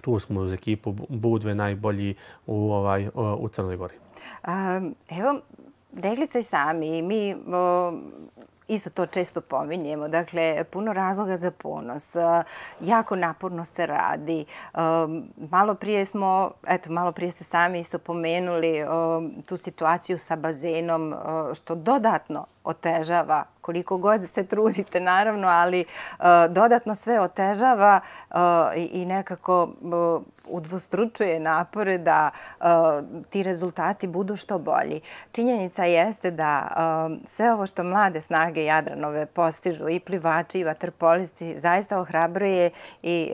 tu smo uz ekipu Budve najbolji u, ovaj, u Crnoj Gori. Um, evo, rekli ste sami, mi o, isto to često pominjemo. Dakle, puno razloga za ponos. Jako naporno se radi. Malo prije smo, eto, malo prije ste sami isto pomenuli tu situaciju sa bazenom, što dodatno otežava koliko god se trudite, naravno, ali e, dodatno sve otežava e, i nekako e, udvostručuje napore da ti rezultati budu što bolji. Činjenica jeste da sve ovo što mlade snage Jadranove postižu i plivači i vaterpolisti zaista ohrabruje i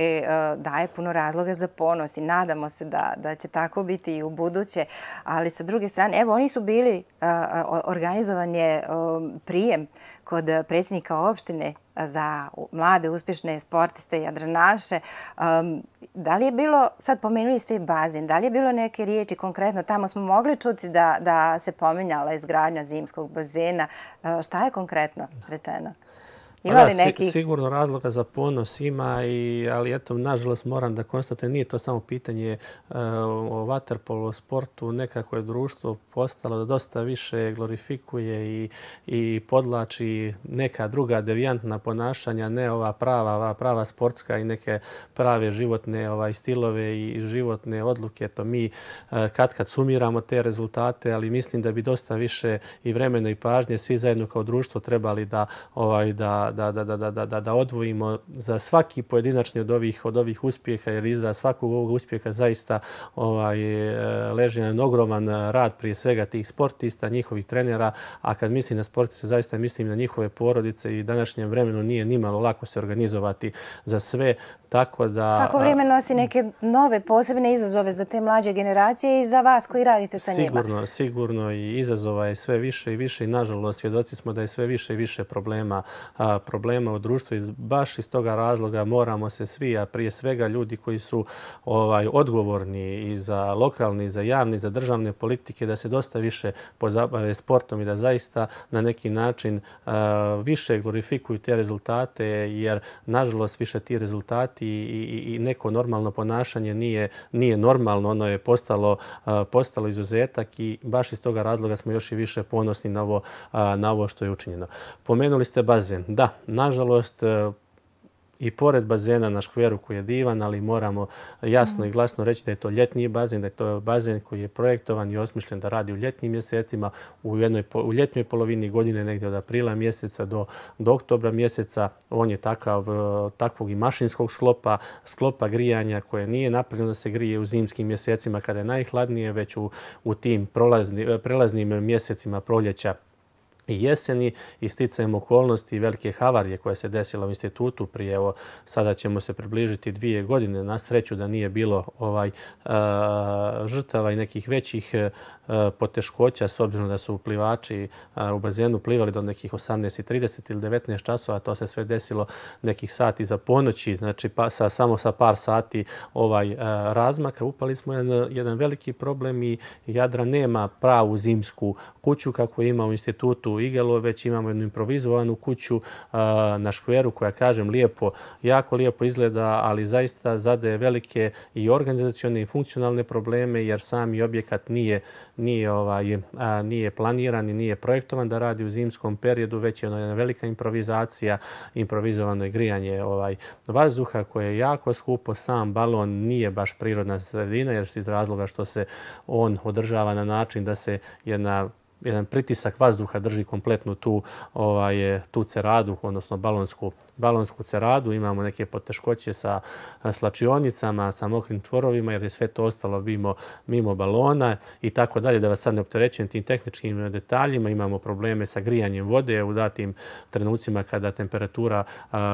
daje puno razloga za ponos i nadamo se da, da će tako biti i u buduće. Ali sa druge strane, evo oni su bili organizovan je prijem kod predsjednika opštine za mlade, uspješne sportiste Jadranaše. Um, da li je bilo, sad pomenuli ste i bazen, da li je bilo neke riječi konkretno? Tamo smo mogli čuti da, da se pominjala izgradnja zimskog bazena. Uh, šta je konkretno rečeno? Ima pa li neki... Sigurno razloga za ponos ima, i, ali eto, nažalost moram da konstatujem, nije to samo pitanje uh, o vaterpolu, sportu, nekako je društvo postalo da dosta više glorifikuje i, i podlači neka druga devijantna ponašanja, ne ova prava, ova prava sportska i neke prave životne ovaj, stilove i životne odluke. To mi uh, kad kad sumiramo te rezultate, ali mislim da bi dosta više i vremena i pažnje svi zajedno kao društvo trebali da, ovaj, da, da, da, da, da, da, da, da odvojimo za svaki pojedinačni od ovih, od ovih uspjeha jer iza svakog ovog uspjeha zaista ovaj, e, leži jedan ogroman rad prije svega tih sportista, njihovih trenera, a kad mislim na sportiste zaista mislim na njihove porodice i današnjem vremenu nije nimalo lako se organizovati za sve. Tako da, Svako vrijeme nosi neke nove posebne izazove za te mlađe generacije i za vas koji radite sa njima. Sigurno, sigurno i izazova je sve više i više i nažalost svjedoci smo da je sve više i više problema problema u društvu i baš iz toga razloga moramo se svi, a prije svega ljudi koji su ovaj odgovorni i za lokalni, i za javni, i za državne politike, da se dosta više pozabave sportom i da zaista na neki način uh, više glorifikuju te rezultate, jer nažalost više ti rezultati i, i, i neko normalno ponašanje nije, nije normalno, ono je postalo, uh, postalo izuzetak i baš iz toga razloga smo još i više ponosni na ovo, uh, na ovo što je učinjeno. Pomenuli ste bazen. Da, nažalost, e, i pored bazena na škveru koji je divan, ali moramo jasno i glasno reći da je to ljetni bazen, da je to bazen koji je projektovan i osmišljen da radi u ljetnim mjesecima, u, jednoj, u ljetnjoj polovini godine, negdje od aprila mjeseca do, do oktobra mjeseca. On je takav, e, takvog i mašinskog sklopa, sklopa grijanja koje nije napravljeno da se grije u zimskim mjesecima kada je najhladnije, već u, u tim prolazni, prelaznim mjesecima proljeća i jeseni i sticajem okolnosti velike havarije koje se desila u institutu prije, evo, sada ćemo se približiti dvije godine, na sreću da nije bilo ovaj žrtava i nekih većih E, E, poteškoća s obzirom da su plivači e, u bazenu plivali do nekih 18.30 ili 19 časova, to se sve desilo nekih sati za ponoći, znači pa, sa, samo sa par sati ovaj e, razmaka. Upali smo jedan, jedan veliki problem i Jadra nema pravu zimsku kuću kako ima u institutu Igelo, već imamo jednu improvizovanu kuću na škveru koja, kažem, lijepo, jako lijepo izgleda, ali zaista zade velike i organizacione i funkcionalne probleme jer sami objekat nije nije ovaj a, nije planiran i nije projektovan da radi u zimskom periodu, već je ono jedna velika improvizacija, improvizovano je grijanje ovaj vazduha koje je jako skupo, sam balon nije baš prirodna sredina jer se iz razloga što se on održava na način da se jedna jedan pritisak vazduha drži kompletnu tu ovaj e, tu ceradu odnosno balonsku balonsku ceradu. Imamo neke poteškoće sa e, slačionicama sa mokrim tvorovima jer je sve to ostalo mimo mimo balona i tako dalje. Da vas sad ne opterećujem tim tehničkim detaljima imamo probleme sa grijanjem vode u datim trenucima kada temperatura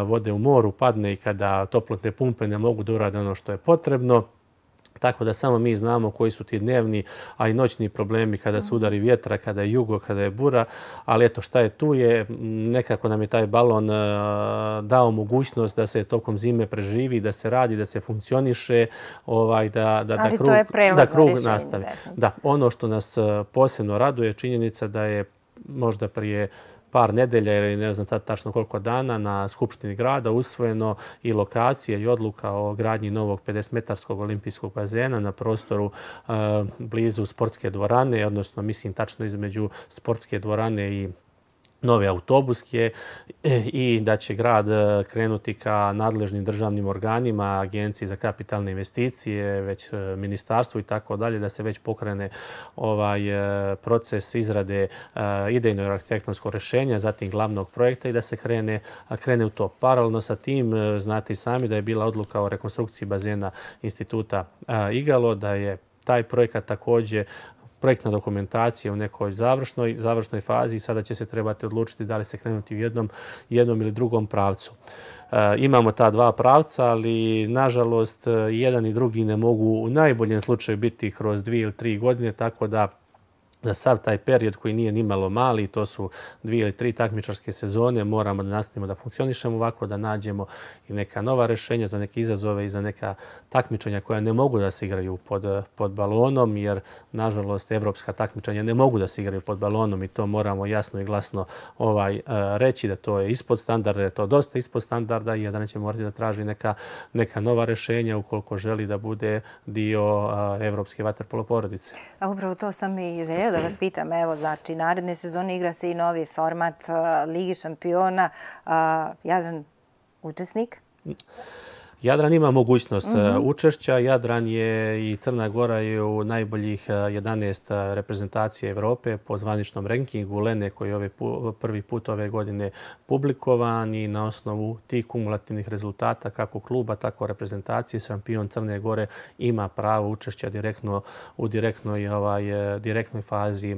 vode u moru padne i kada toplotne pumpe ne mogu da urade ono što je potrebno. Tako da samo mi znamo koji su ti dnevni, a i noćni problemi kada se udari vjetra, kada je jugo, kada je bura. Ali eto šta je tu je, nekako nam je taj balon uh, dao mogućnost da se tokom zime preživi, da se radi, da se funkcioniše, ovaj, da, da, da krug, da krug nastavi. Da, ono što nas posebno raduje je činjenica da je možda prije par nedelja ili ne znam tačno koliko dana na Skupštini grada usvojeno i lokacija i odluka o gradnji novog 50-metarskog olimpijskog bazena na prostoru eh, blizu sportske dvorane, odnosno mislim tačno između sportske dvorane i nove autobuske e, i da će grad e, krenuti ka nadležnim državnim organima, agenciji za kapitalne investicije, već e, ministarstvu i tako dalje, da se već pokrene ovaj proces izrade idejnog arhitektonskog rešenja, zatim glavnog projekta i da se krene, krene u to. Paralelno sa tim, znate sami da je bila odluka o rekonstrukciji bazena instituta Igalo, da je taj projekat također projektna dokumentacija u nekoj završnoj, završnoj fazi i sada će se trebati odlučiti da li se krenuti u jednom, jednom ili drugom pravcu. E, imamo ta dva pravca, ali nažalost e, jedan i drugi ne mogu u najboljem slučaju biti kroz dvije ili tri godine, tako da za sav taj period koji nije ni malo mali, to su dvije ili tri takmičarske sezone, moramo da nastavimo da funkcionišemo ovako, da nađemo i neka nova rešenja za neke izazove i za neka takmičenja koja ne mogu da se igraju pod, pod balonom, jer nažalost evropska takmičenja ne mogu da se igraju pod balonom i to moramo jasno i glasno ovaj e, reći da to je ispod standarda, da je to dosta ispod standarda i da neće morati da traži neka, neka nova rešenja ukoliko želi da bude dio e, evropske vaterpolo porodice. A upravo to sam i želio da vas pitam. Evo, znači, naredne sezone igra se i novi format Ligi šampiona. Jadran učesnik? Jadran ima mogućnost mm -hmm. učešća. Jadran je i Crna Gora je u najboljih 11 reprezentacije Evrope po zvaničnom rankingu Lene koji je ove prvi put ove godine publikovan i na osnovu tih kumulativnih rezultata kako kluba, tako reprezentacije, šampion Crne Gore ima pravo učešća direktno u direktnoj, ovaj, direktnoj fazi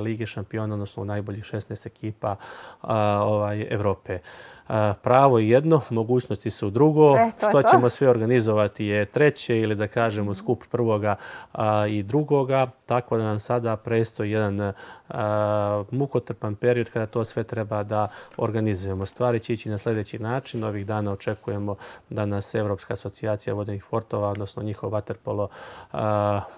Lige šampiona, odnosno u najboljih 16 ekipa ovaj, Evrope pravo je jedno, mogućnosti su drugo. E, Što ćemo sve organizovati je treće ili da kažemo skup prvoga i drugoga. Tako da nam sada prestoji jedan mukotrpan period kada to sve treba da organizujemo. Stvari će ići na sljedeći način. Ovih dana očekujemo da nas Evropska asocijacija vodenih sportova, odnosno njihov vaterpolo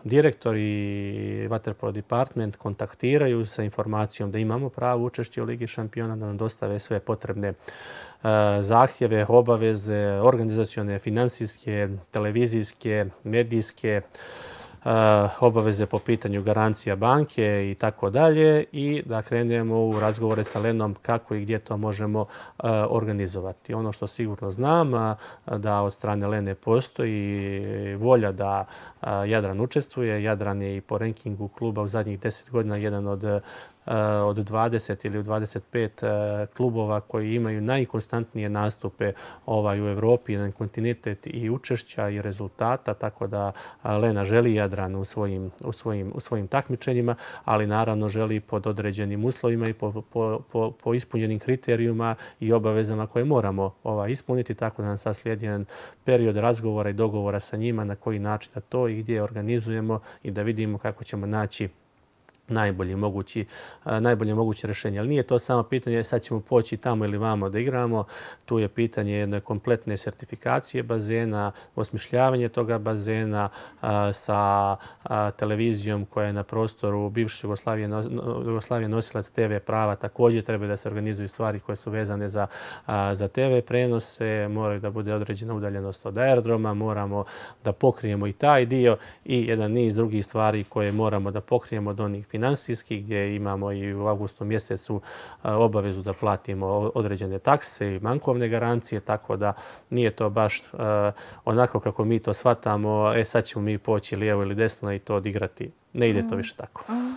direktor i vaterpolo department kontaktiraju sa informacijom da imamo pravo učešće u Ligi šampiona, da nam dostave sve potrebne zahtjeve, obaveze, organizacione, finansijske, televizijske, medijske, Eh, obaveze po pitanju garancija banke i tako dalje i da krenemo u razgovore sa Lenom kako i gdje to možemo eh, organizovati. Ono što sigurno znam eh, da od strane Lene postoji volja da Jadran učestvuje. Jadran je i po rankingu kluba u zadnjih 10 godina jedan od E, od 20 ili 25 e, klubova koji imaju najkonstantnije nastupe ovaj u Evropi, na kontinentet i učešća i rezultata, tako da e, Lena želi Jadran u svojim, u svojim, u svojim takmičenjima, ali naravno želi pod određenim uslovima i po, po, po, po ispunjenim kriterijuma i obavezama koje moramo ovaj, ispuniti, tako da nam sad slijedi jedan period razgovora i dogovora sa njima na koji način da to i gdje organizujemo i da vidimo kako ćemo naći najbolje mogući, najbolje moguće rešenje. Ali nije to samo pitanje sad ćemo poći tamo ili vamo da igramo. Tu je pitanje jedne kompletne sertifikacije bazena, osmišljavanje toga bazena sa televizijom koja je na prostoru bivše Jugoslavije, Jugoslavije nosilac TV prava. Također treba da se organizuju stvari koje su vezane za, za TV prenose. Moraju da bude određena udaljenost od aerodroma. Moramo da pokrijemo i taj dio i jedan niz drugih stvari koje moramo da pokrijemo od onih finansijski gdje imamo i u augustu mjesecu e, obavezu da platimo određene takse i bankovne garancije, tako da nije to baš e, onako kako mi to shvatamo, e sad ćemo mi poći lijevo ili desno i to odigrati ne ide to više tako. Mm.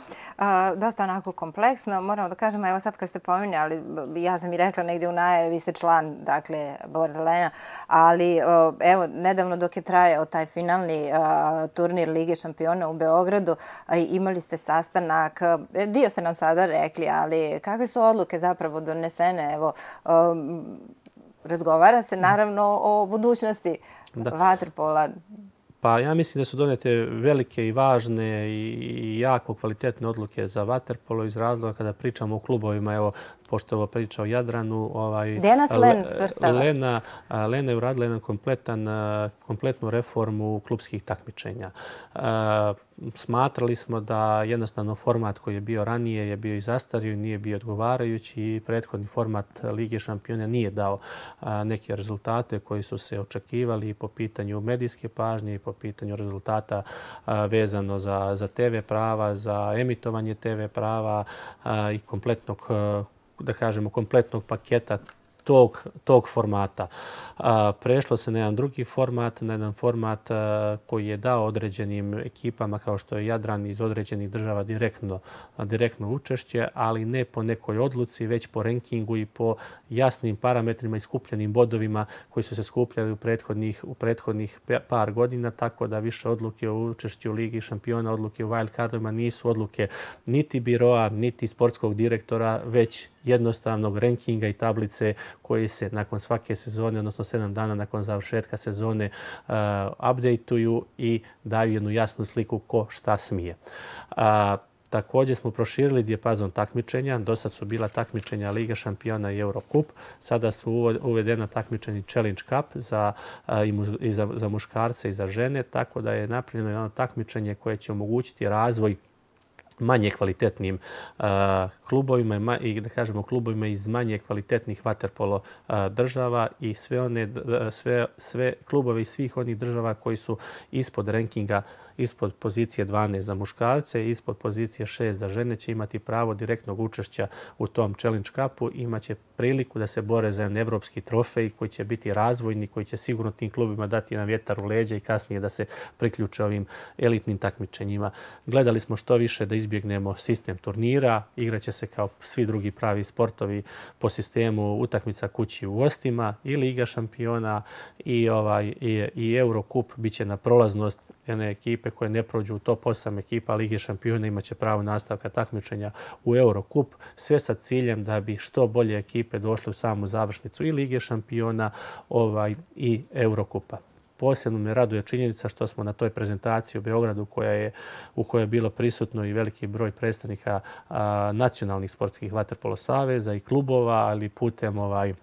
Dosta onako kompleksno. Moramo da kažemo, evo sad kad ste pominjali, ja sam i rekla negdje u najavi, vi ste član, dakle, Bordelena, ali evo, nedavno dok je trajao taj finalni turnir Lige šampiona u Beogradu, imali ste sastanak, e, dio ste nam sada rekli, ali kakve su odluke zapravo donesene? Evo, razgovara se naravno o budućnosti Vaterpola. Pa ja mislim da su donete velike i važne i jako kvalitetne odluke za Waterpolo iz razloga kada pričamo o klubovima. Evo, pošto ovo priča o Jadranu. Ovaj, Gdje nas Len svrstava? Lena, Lena je uradila jedan kompletan, kompletnu reformu klubskih takmičenja. Smatrali smo da jednostavno format koji je bio ranije je bio i zastario, nije bio odgovarajući i prethodni format Lige šampiona nije dao neke rezultate koji su se očekivali i po pitanju medijske pažnje i po pitanju rezultata vezano za, za TV prava, za emitovanje TV prava i kompletnog da kažemo, kompletnog paketa tog, tog formata. A, prešlo se na jedan drugi format, na jedan format a, koji je dao određenim ekipama kao što je Jadran iz određenih država direktno, a, direktno učešće, ali ne po nekoj odluci, već po rankingu i po jasnim parametrima i skupljenim bodovima koji su se skupljali u prethodnih, u prethodnih par godina, tako da više odluke o učešću u Ligi šampiona, odluke u wild cardovima nisu odluke niti biroa, niti sportskog direktora, već jednostavnog rankinga i tablice koji se nakon svake sezone, odnosno 7 dana nakon završetka sezone, uh, updateuju i daju jednu jasnu sliku ko šta smije. Uh, Također smo proširili dijepazon takmičenja. Do sad su bila takmičenja Liga šampiona i Eurocup. Sada su uvedena takmičenja Challenge Cup za, i za, za muškarce i za žene. Tako da je napravljeno jedno takmičenje koje će omogućiti razvoj manje kvalitetnim uh, klubovima i da kažemo klubovima iz manje kvalitetnih waterpolo uh, država i sve one sve sve klubove iz svih onih država koji su ispod rankinga ispod pozicije 12 za muškarce i ispod pozicije 6 za žene će imati pravo direktnog učešća u tom Challenge Cupu. I imaće priliku da se bore za jedan evropski trofej koji će biti razvojni, koji će sigurno tim klubima dati na vjetar u leđa i kasnije da se priključe ovim elitnim takmičenjima. Gledali smo što više da izbjegnemo sistem turnira, igraće se kao svi drugi pravi sportovi po sistemu utakmica kući u gostima i Liga šampiona i ovaj i, i Eurocup. Biće na prolaznost jedne ekipe koje ne prođu u top 8 ekipa Lige šampiona imaće pravo nastavka takmičenja u Eurocup, sve sa ciljem da bi što bolje ekipe došle u samu završnicu i Lige šampiona ovaj i Eurocupa. Posebno me raduje činjenica što smo na toj prezentaciji u Beogradu koja je, u kojoj je bilo prisutno i veliki broj predstavnika a, nacionalnih sportskih vaterpolo saveza i klubova, ali putem ovaj,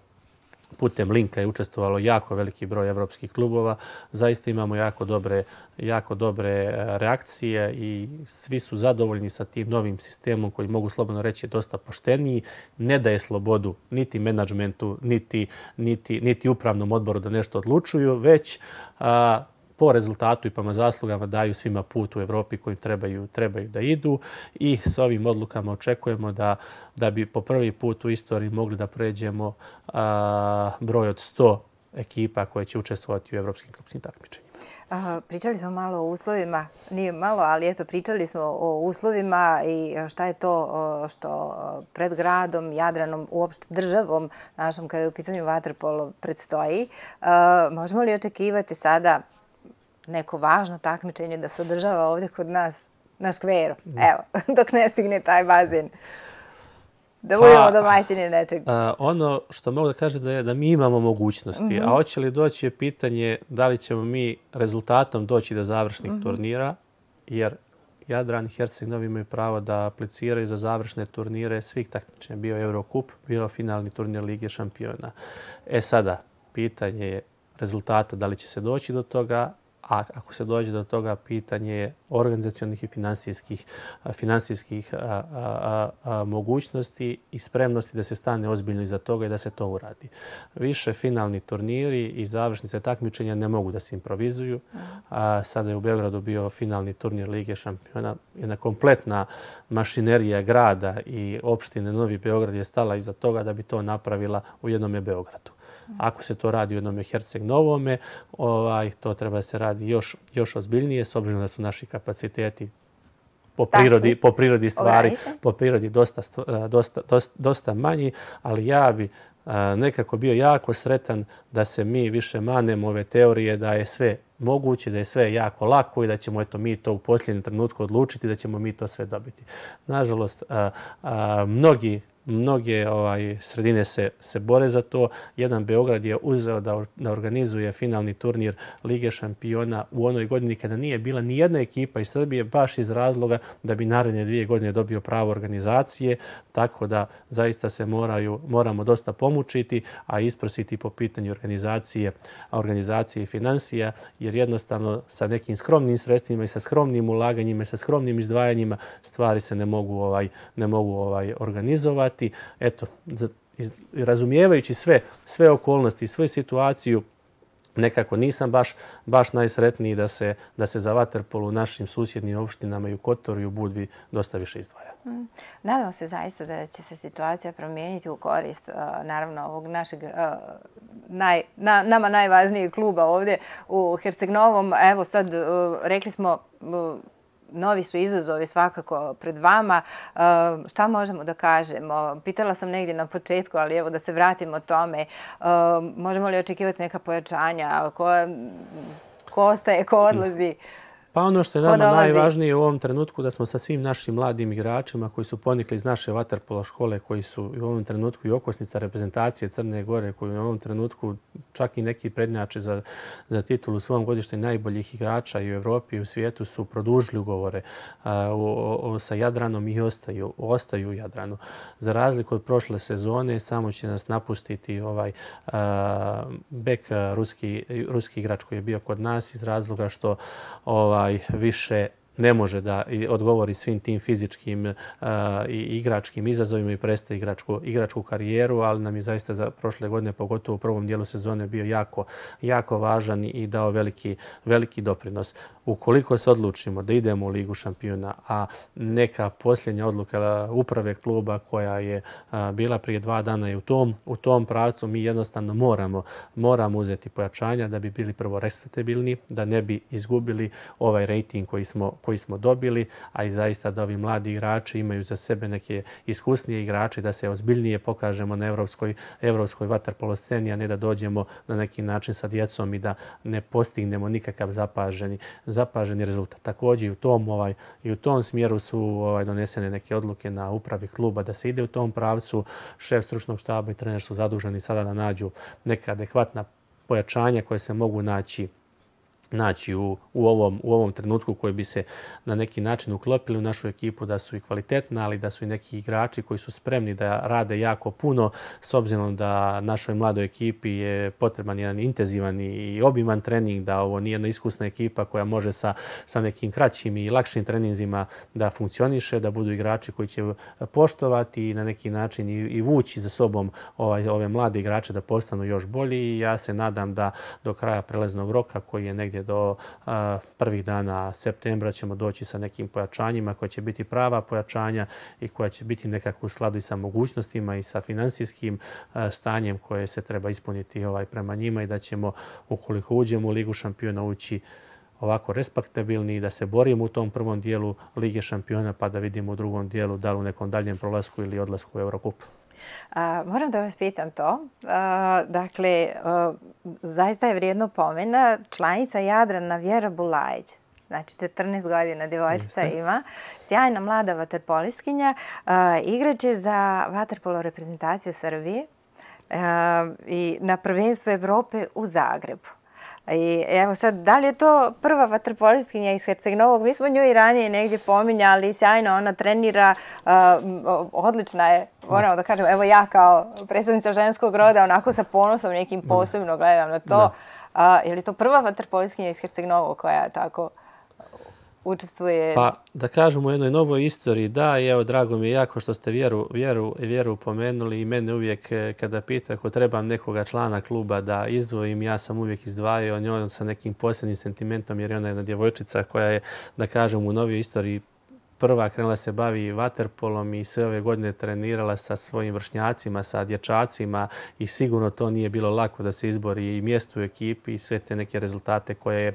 putem linka je učestvovalo jako veliki broj evropskih klubova. Zaista imamo jako dobre, jako dobre e, reakcije i svi su zadovoljni sa tim novim sistemom koji mogu slobodno reći je dosta pošteniji. Ne daje slobodu niti menadžmentu, niti, niti, niti upravnom odboru da nešto odlučuju, već a, po rezultatu i prema zaslugama daju svima put u Evropi kojim trebaju, trebaju da idu i s ovim odlukama očekujemo da, da bi po prvi put u istoriji mogli da pređemo a, broj od 100 ekipa koje će učestvovati u evropskim klubskim takmičenjima. Pričali smo malo o uslovima, nije malo, ali eto, pričali smo o uslovima i šta je to što pred gradom, Jadranom, uopšte državom našom kada je u pitanju vaterpolo predstoji. Možemo li očekivati sada neko važno takmičenje da se održava ovdje kod nas na skveru. Evo, dok ne stigne taj bazen. Da budemo pa, domaćini nečeg. A, ono što mogu da kažem da je da mi imamo mogućnosti, mm -hmm. a hoće li doći je pitanje da li ćemo mi rezultatom doći do završnih mm -hmm. turnira, jer Jadran i Herceg Novi imaju pravo da apliciraju za završne turnire svih takmičenja. Bio Eurocup, bio finalni turnir Lige šampiona. E sada, pitanje je rezultata da li će se doći do toga, a ako se dođe do toga pitanje je organizacijonih i finansijskih, finansijskih a, a, a, mogućnosti i spremnosti da se stane ozbiljno iza toga i da se to uradi. Više finalni turniri i završnice takmičenja ne mogu da se improvizuju. A, sada je u Beogradu bio finalni turnir Lige šampiona. Jedna kompletna mašinerija grada i opštine Novi Beograd je stala iza toga da bi to napravila u jednom Beogradu. Ako se to radi u jednom Herceg Novome, ovaj, to treba se radi još, još ozbiljnije, s obzirom da su naši kapaciteti po prirodi, po prirodi stvari, po prirodi dosta, dosta, dosta, dosta manji, ali ja bi nekako bio jako sretan da se mi više manemo ove teorije da je sve moguće, da je sve jako lako i da ćemo eto, mi to u posljednjem trenutku odlučiti, da ćemo mi to sve dobiti. Nažalost, a, a, mnogi mnoge ovaj sredine se se bore za to. Jedan Beograd je uzeo da, da organizuje finalni turnir Lige šampiona u onoj godini kada nije bila ni jedna ekipa iz Srbije baš iz razloga da bi naredne dvije godine dobio pravo organizacije, tako da zaista se moraju moramo dosta pomučiti, a isprositi po pitanju organizacije, organizacije i financija, jer jednostavno sa nekim skromnim sredstvima i sa skromnim ulaganjima i sa skromnim izdvajanjima stvari se ne mogu ovaj ne mogu ovaj organizovati dati, eto, razumijevajući sve, sve okolnosti, svoju situaciju, nekako nisam baš, baš najsretniji da se, da se za vaterpolu u našim susjednim opštinama i u Kotoru i u Budvi dosta više izdvaja. Mm. Nadamo se zaista da će se situacija promijeniti u korist uh, naravno ovog našeg uh, naj, na, nama najvažnijeg kluba ovdje u Herceg-Novom. Evo sad uh, rekli smo uh, novi su izazovi svakako pred vama. E, šta možemo da kažemo? Pitala sam negdje na početku, ali evo da se vratimo tome. E, možemo li očekivati neka pojačanja? Ko, ko ostaje, ko odlazi? Pa ono što je nama najvažnije u ovom trenutku da smo sa svim našim mladim igračima koji su ponikli iz naše vaterpolo škole, koji su u ovom trenutku i okosnica reprezentacije Crne Gore, koji u ovom trenutku čak i neki prednjači za, za titulu u svom godište najboljih igrača i u Evropi i u svijetu su produžili ugovore a, o, o, sa Jadranom i ostaju, ostaju u Jadranu. Za razliku od prošle sezone, samo će nas napustiti ovaj a, bek ruski, ruski igrač koji je bio kod nas iz razloga što ovaj, ovaj više ne može da odgovori svim tim fizičkim uh, i igračkim izazovima i prestaje igračku, igračku karijeru, ali nam je zaista za prošle godine, pogotovo u prvom dijelu sezone, bio jako, jako važan i dao veliki, veliki doprinos. Ukoliko se odlučimo da idemo u Ligu šampiona, a neka posljednja odluka uprave kluba koja je e, bila prije dva dana je u tom, u tom pravcu, mi jednostavno moramo, moramo uzeti pojačanja da bi bili prvo restatebilni, da ne bi izgubili ovaj rating koji smo, koji smo dobili, a i zaista da ovi mladi igrači imaju za sebe neke iskusnije igrače, da se ozbiljnije pokažemo na evropskoj, evropskoj vaterpolo sceni, a ne da dođemo na neki način sa djecom i da ne postignemo nikakav zapaženi, zapaženi rezultat. Također i u tom ovaj i u tom smjeru su ovaj donesene neke odluke na upravi kluba da se ide u tom pravcu. Šef stručnog štaba i trener su zaduženi sada da nađu neka adekvatna pojačanja koje se mogu naći naći u, u, ovom, u ovom trenutku koji bi se na neki način uklopili u našu ekipu da su i kvalitetna, ali da su i neki igrači koji su spremni da rade jako puno s obzirom da našoj mladoj ekipi je potreban jedan intenzivan i obiman trening, da ovo nije jedna iskusna ekipa koja može sa, sa nekim kraćim i lakšim treninzima da funkcioniše, da budu igrači koji će poštovati i na neki način i, i vući za sobom ovaj, ove mlade igrače da postanu još bolji. I ja se nadam da do kraja prelaznog roka koji je negdje do a, prvih dana septembra ćemo doći sa nekim pojačanjima koja će biti prava pojačanja i koja će biti nekako u skladu i sa mogućnostima i sa finansijskim a, stanjem koje se treba ispuniti ovaj prema njima i da ćemo ukoliko uđemo u Ligu šampiona ući ovako respektabilni i da se borimo u tom prvom dijelu Lige šampiona pa da vidimo u drugom dijelu da li u nekom daljem prolasku ili odlasku u Eurokupu. A, moram da vas pitam to. A, dakle, a, zaista je vrijedno pomena članica Jadrana Vjera Bulajić. Znači, 14 godina djevojčica ima. Sjajna mlada vaterpolistkinja. Igraće za vaterpolo reprezentaciju Srbije i na prvenstvo Evrope u Zagrebu. I evo sad, da li je to prva vaterpolistkinja iz Herceg-Novog? Mi smo nju i ranije negdje pominjali, sjajno ona trenira, uh, odlična je, moramo da kažem, evo ja kao predstavnica ženskog roda, onako sa ponosom nekim posebno gledam na to. Uh, je li to prva vaterpolistkinja iz Herceg-Novog koja je tako učestvuje? Pa, da kažemo u jednoj novoj istoriji, da, i evo, drago mi je jako što ste vjeru, vjeru, vjeru pomenuli i mene uvijek eh, kada pita ako trebam nekoga člana kluba da izdvojim, ja sam uvijek izdvajao njoj sa nekim posebnim sentimentom jer je ona jedna djevojčica koja je, da kažem, u novoj istoriji prva krenula se bavi vaterpolom i sve ove godine trenirala sa svojim vršnjacima, sa dječacima i sigurno to nije bilo lako da se izbori i mjesto u ekipi i sve te neke rezultate koje je,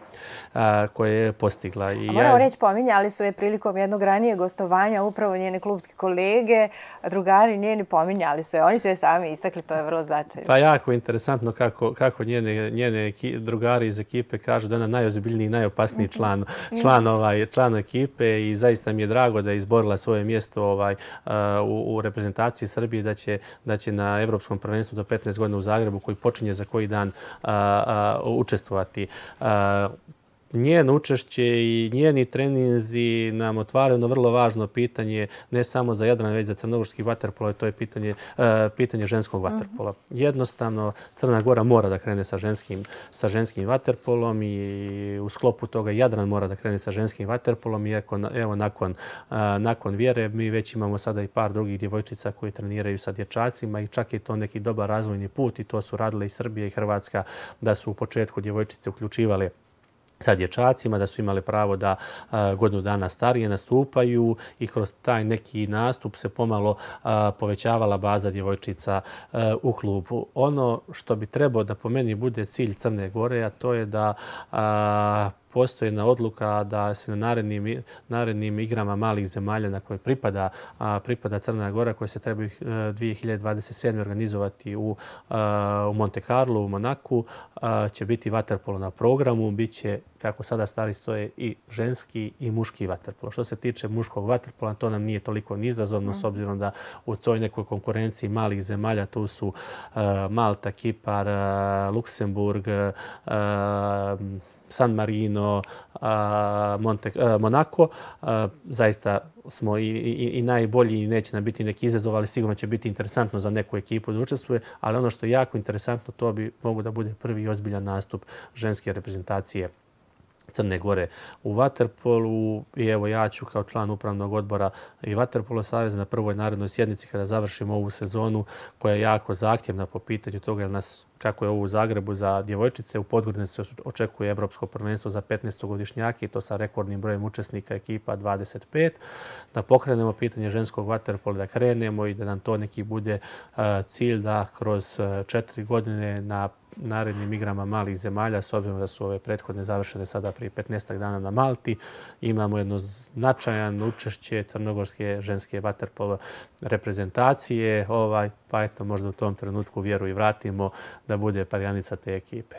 a, koje je postigla. I moramo ja... reći, pominjali su je prilikom jednog ranije gostovanja upravo njene klubske kolege, drugari njeni pominjali su je. Oni su je sami istakli, to je vrlo značajno. Pa jako interesantno kako, kako njene, njene drugari iz ekipe kažu da je ona najozbiljniji i najopasniji član, član, ovaj, član ekipe i zaista mi je drago drago da je izborila svoje mjesto ovaj eh, u, u reprezentaciji Srbije da će da će na evropskom prvenstvu do 15 godina u Zagrebu koji počinje za koji dan a, a, učestvovati. A, njeno učešće i njeni treninzi nam otvaraju jedno vrlo važno pitanje, ne samo za Jadran, već za crnogorski vaterpolo, to je pitanje, uh, pitanje ženskog vaterpola. Mhm. Jednostavno, Crna Gora mora da krene sa ženskim, sa ženskim vaterpolom i u sklopu toga Jadran mora da krene sa ženskim vaterpolom i evo, nakon, uh, nakon vjere mi već imamo sada i par drugih djevojčica koji treniraju sa dječacima i čak je to neki dobar razvojni put i to su radile i Srbije i Hrvatska da su u početku djevojčice uključivali sa dječacima, da su imali pravo da godinu dana starije nastupaju i kroz taj neki nastup se pomalo povećavala baza djevojčica u klubu. Ono što bi trebao da po meni bude cilj Crne Gore, a to je da postoji jedna odluka da se na narednim, narednim igrama malih zemalja na koje pripada, a, pripada Crna Gora koje se treba 2027. organizovati u, a, u Monte Carlo, u Monaku, a, će biti vaterpolo na programu. Biće, kako sada stari stoje, i ženski i muški vaterpolo. Što se tiče muškog vaterpola, to nam nije toliko nizazovno s obzirom da u toj nekoj konkurenciji malih zemalja tu su a, Malta, Kipar, a, Luksemburg, a, San Marino, a, Monte, Monaco. Zaista smo i, i, i najbolji i neće nam biti neki izazov, ali sigurno će biti interesantno za neku ekipu da učestvuje. Ali ono što je jako interesantno, to bi mogu da bude prvi ozbiljan nastup ženske reprezentacije Crne Gore u Waterpolu i evo ja ću kao član upravnog odbora i Waterpolo Saveza na prvoj narodnoj sjednici kada završimo ovu sezonu koja je jako zahtjevna po pitanju toga jer nas kako je ovo u Zagrebu za djevojčice. U Podgorinu se očekuje Evropsko prvenstvo za 15-godišnjaki i to sa rekordnim brojem učesnika ekipa 25. Da pokrenemo pitanje ženskog vaterpola, da krenemo i da nam to neki bude e, cilj da kroz e, četiri godine na narednim igrama malih zemalja, s obzirom da su ove prethodne završene sada prije 15 dana na Malti. Imamo jedno značajan učešće crnogorske ženske vaterpolo reprezentacije. Ovaj, pa eto, možda u tom trenutku vjeru i vratimo da bude parjanica te ekipe.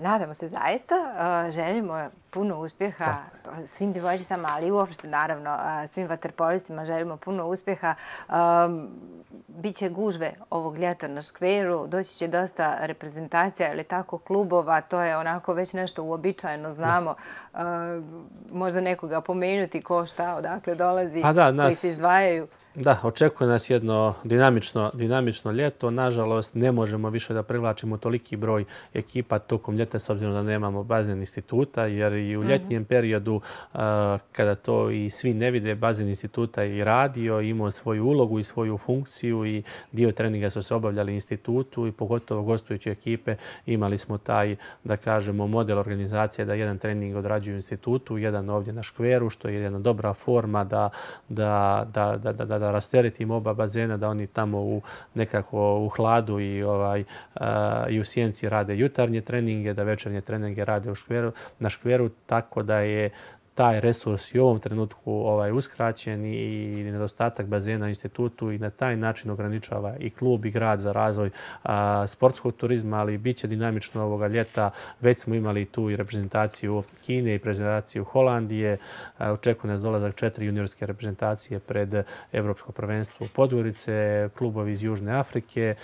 Nadamo se zaista. Želimo puno uspjeha svim djevojčicama, ali uopšte naravno svim vaterpolistima želimo puno uspjeha. Biće gužve ovog ljeta na škveru, doći će dosta reprezentacija ili tako klubova, to je onako već nešto uobičajeno, znamo. Možda nekoga pomenuti ko šta, odakle dolazi, pa koji se izdvajaju. Da, očekuje nas jedno dinamično, dinamično ljeto. Nažalost, ne možemo više da privlačimo toliki broj ekipa tokom ljeta s obzirom da nemamo bazen instituta, jer i u mhm. ljetnjem periodu, kada to i svi ne vide, bazen instituta i radio, imao svoju ulogu i svoju funkciju i dio treninga su se obavljali institutu i pogotovo gostujući ekipe imali smo taj, da kažemo, model organizacije da jedan trening odrađuju u institutu, jedan ovdje na škveru, što je jedna dobra forma da, da, da, da, da, da da rasteretimo oba bazena, da oni tamo u nekako u hladu i ovaj eh, i u sjenci rade jutarnje treninge, da večernje treninge rade u škveru, na škveru, tako da je taj resurs i u ovom trenutku ovaj uskraćen i nedostatak bazena u institutu i na taj način ograničava i klub i grad za razvoj a, sportskog turizma, ali bit će dinamično ovoga ljeta. Već smo imali tu i reprezentaciju Kine i prezentaciju Holandije. Očekuje nas dolazak četiri juniorske reprezentacije pred Evropsko prvenstvo u Podgorice, klubovi iz Južne Afrike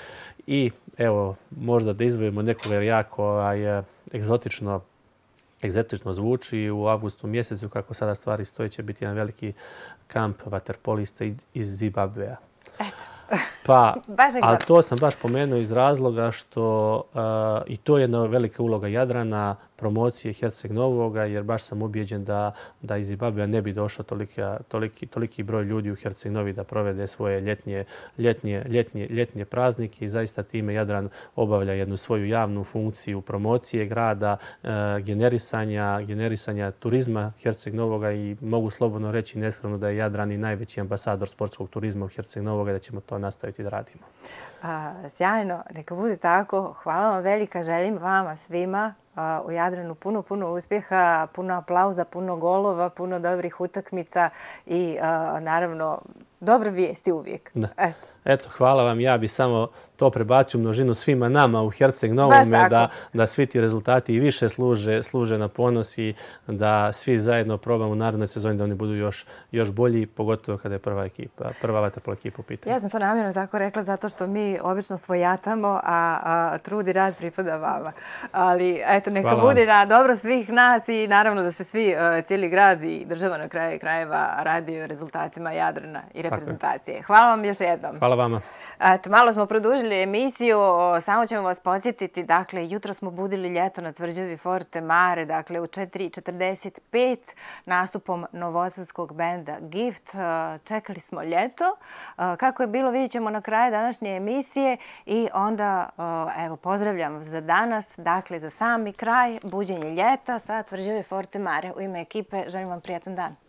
i evo, možda da izvojimo nekoga jako ovaj, egzotično egzotično zvuči. U avgustu mjesecu, kako sada stvari stoje, će biti jedan veliki kamp vaterpolista iz Zimbabvea. Eto. Pa, ali to sam baš pomenuo iz razloga što uh, i to je jedna velika uloga Jadrana, promocije Herceg Novoga, jer baš sam ubijeđen da, da iz Zimbabvea ne bi došao tolika, toliki, toliki broj ljudi u Herceg Novi da provede svoje ljetnje, ljetnje, ljetnje, ljetnje praznike i zaista time Jadran obavlja jednu svoju javnu funkciju promocije grada, uh, generisanja, generisanja turizma Herceg Novoga i mogu slobodno reći neskromno da je Jadran i najveći ambasador sportskog turizma u Herceg Novoga da ćemo to nastaviti da radimo. A, sjajno, neka bude tako. Hvala vam velika, želim vama svima u Jadranu puno, puno uspjeha, puno aplauza, puno golova, puno dobrih utakmica i naravno dobre vijesti uvijek. Da. Eto. Eto, hvala vam. Ja bi samo to prebacio množinu svima nama u Herceg Novome, da, da svi ti rezultati i više služe, služe na ponos i da svi zajedno probamo u narodnoj sezoni da oni budu još, još bolji, pogotovo kada je prva ekipa, prva vaterpola ekipa u pitanju. Ja sam to namjerno tako rekla zato što mi obično svojatamo, a, a trudi rad pripada vama. Ali eto, neka Hvala bude na dobro svih nas i naravno da se svi, uh, cijeli grad i država na kraju krajeva radi o rezultatima Jadrana i reprezentacije. Hvala vam još jednom. Hvala vama. Eto, malo smo produžili emisiju, samo ćemo vas podsjetiti, dakle, jutro smo budili ljeto na tvrđavi Forte Mare, dakle, u 4.45 nastupom novosadskog benda Gift. E, čekali smo ljeto. E, kako je bilo, vidjet ćemo na kraju današnje emisije i onda, e, evo, pozdravljam za danas, dakle, za sami kraj, buđenje ljeta sa tvrđavi Forte Mare. U ime ekipe želim vam prijatan dan.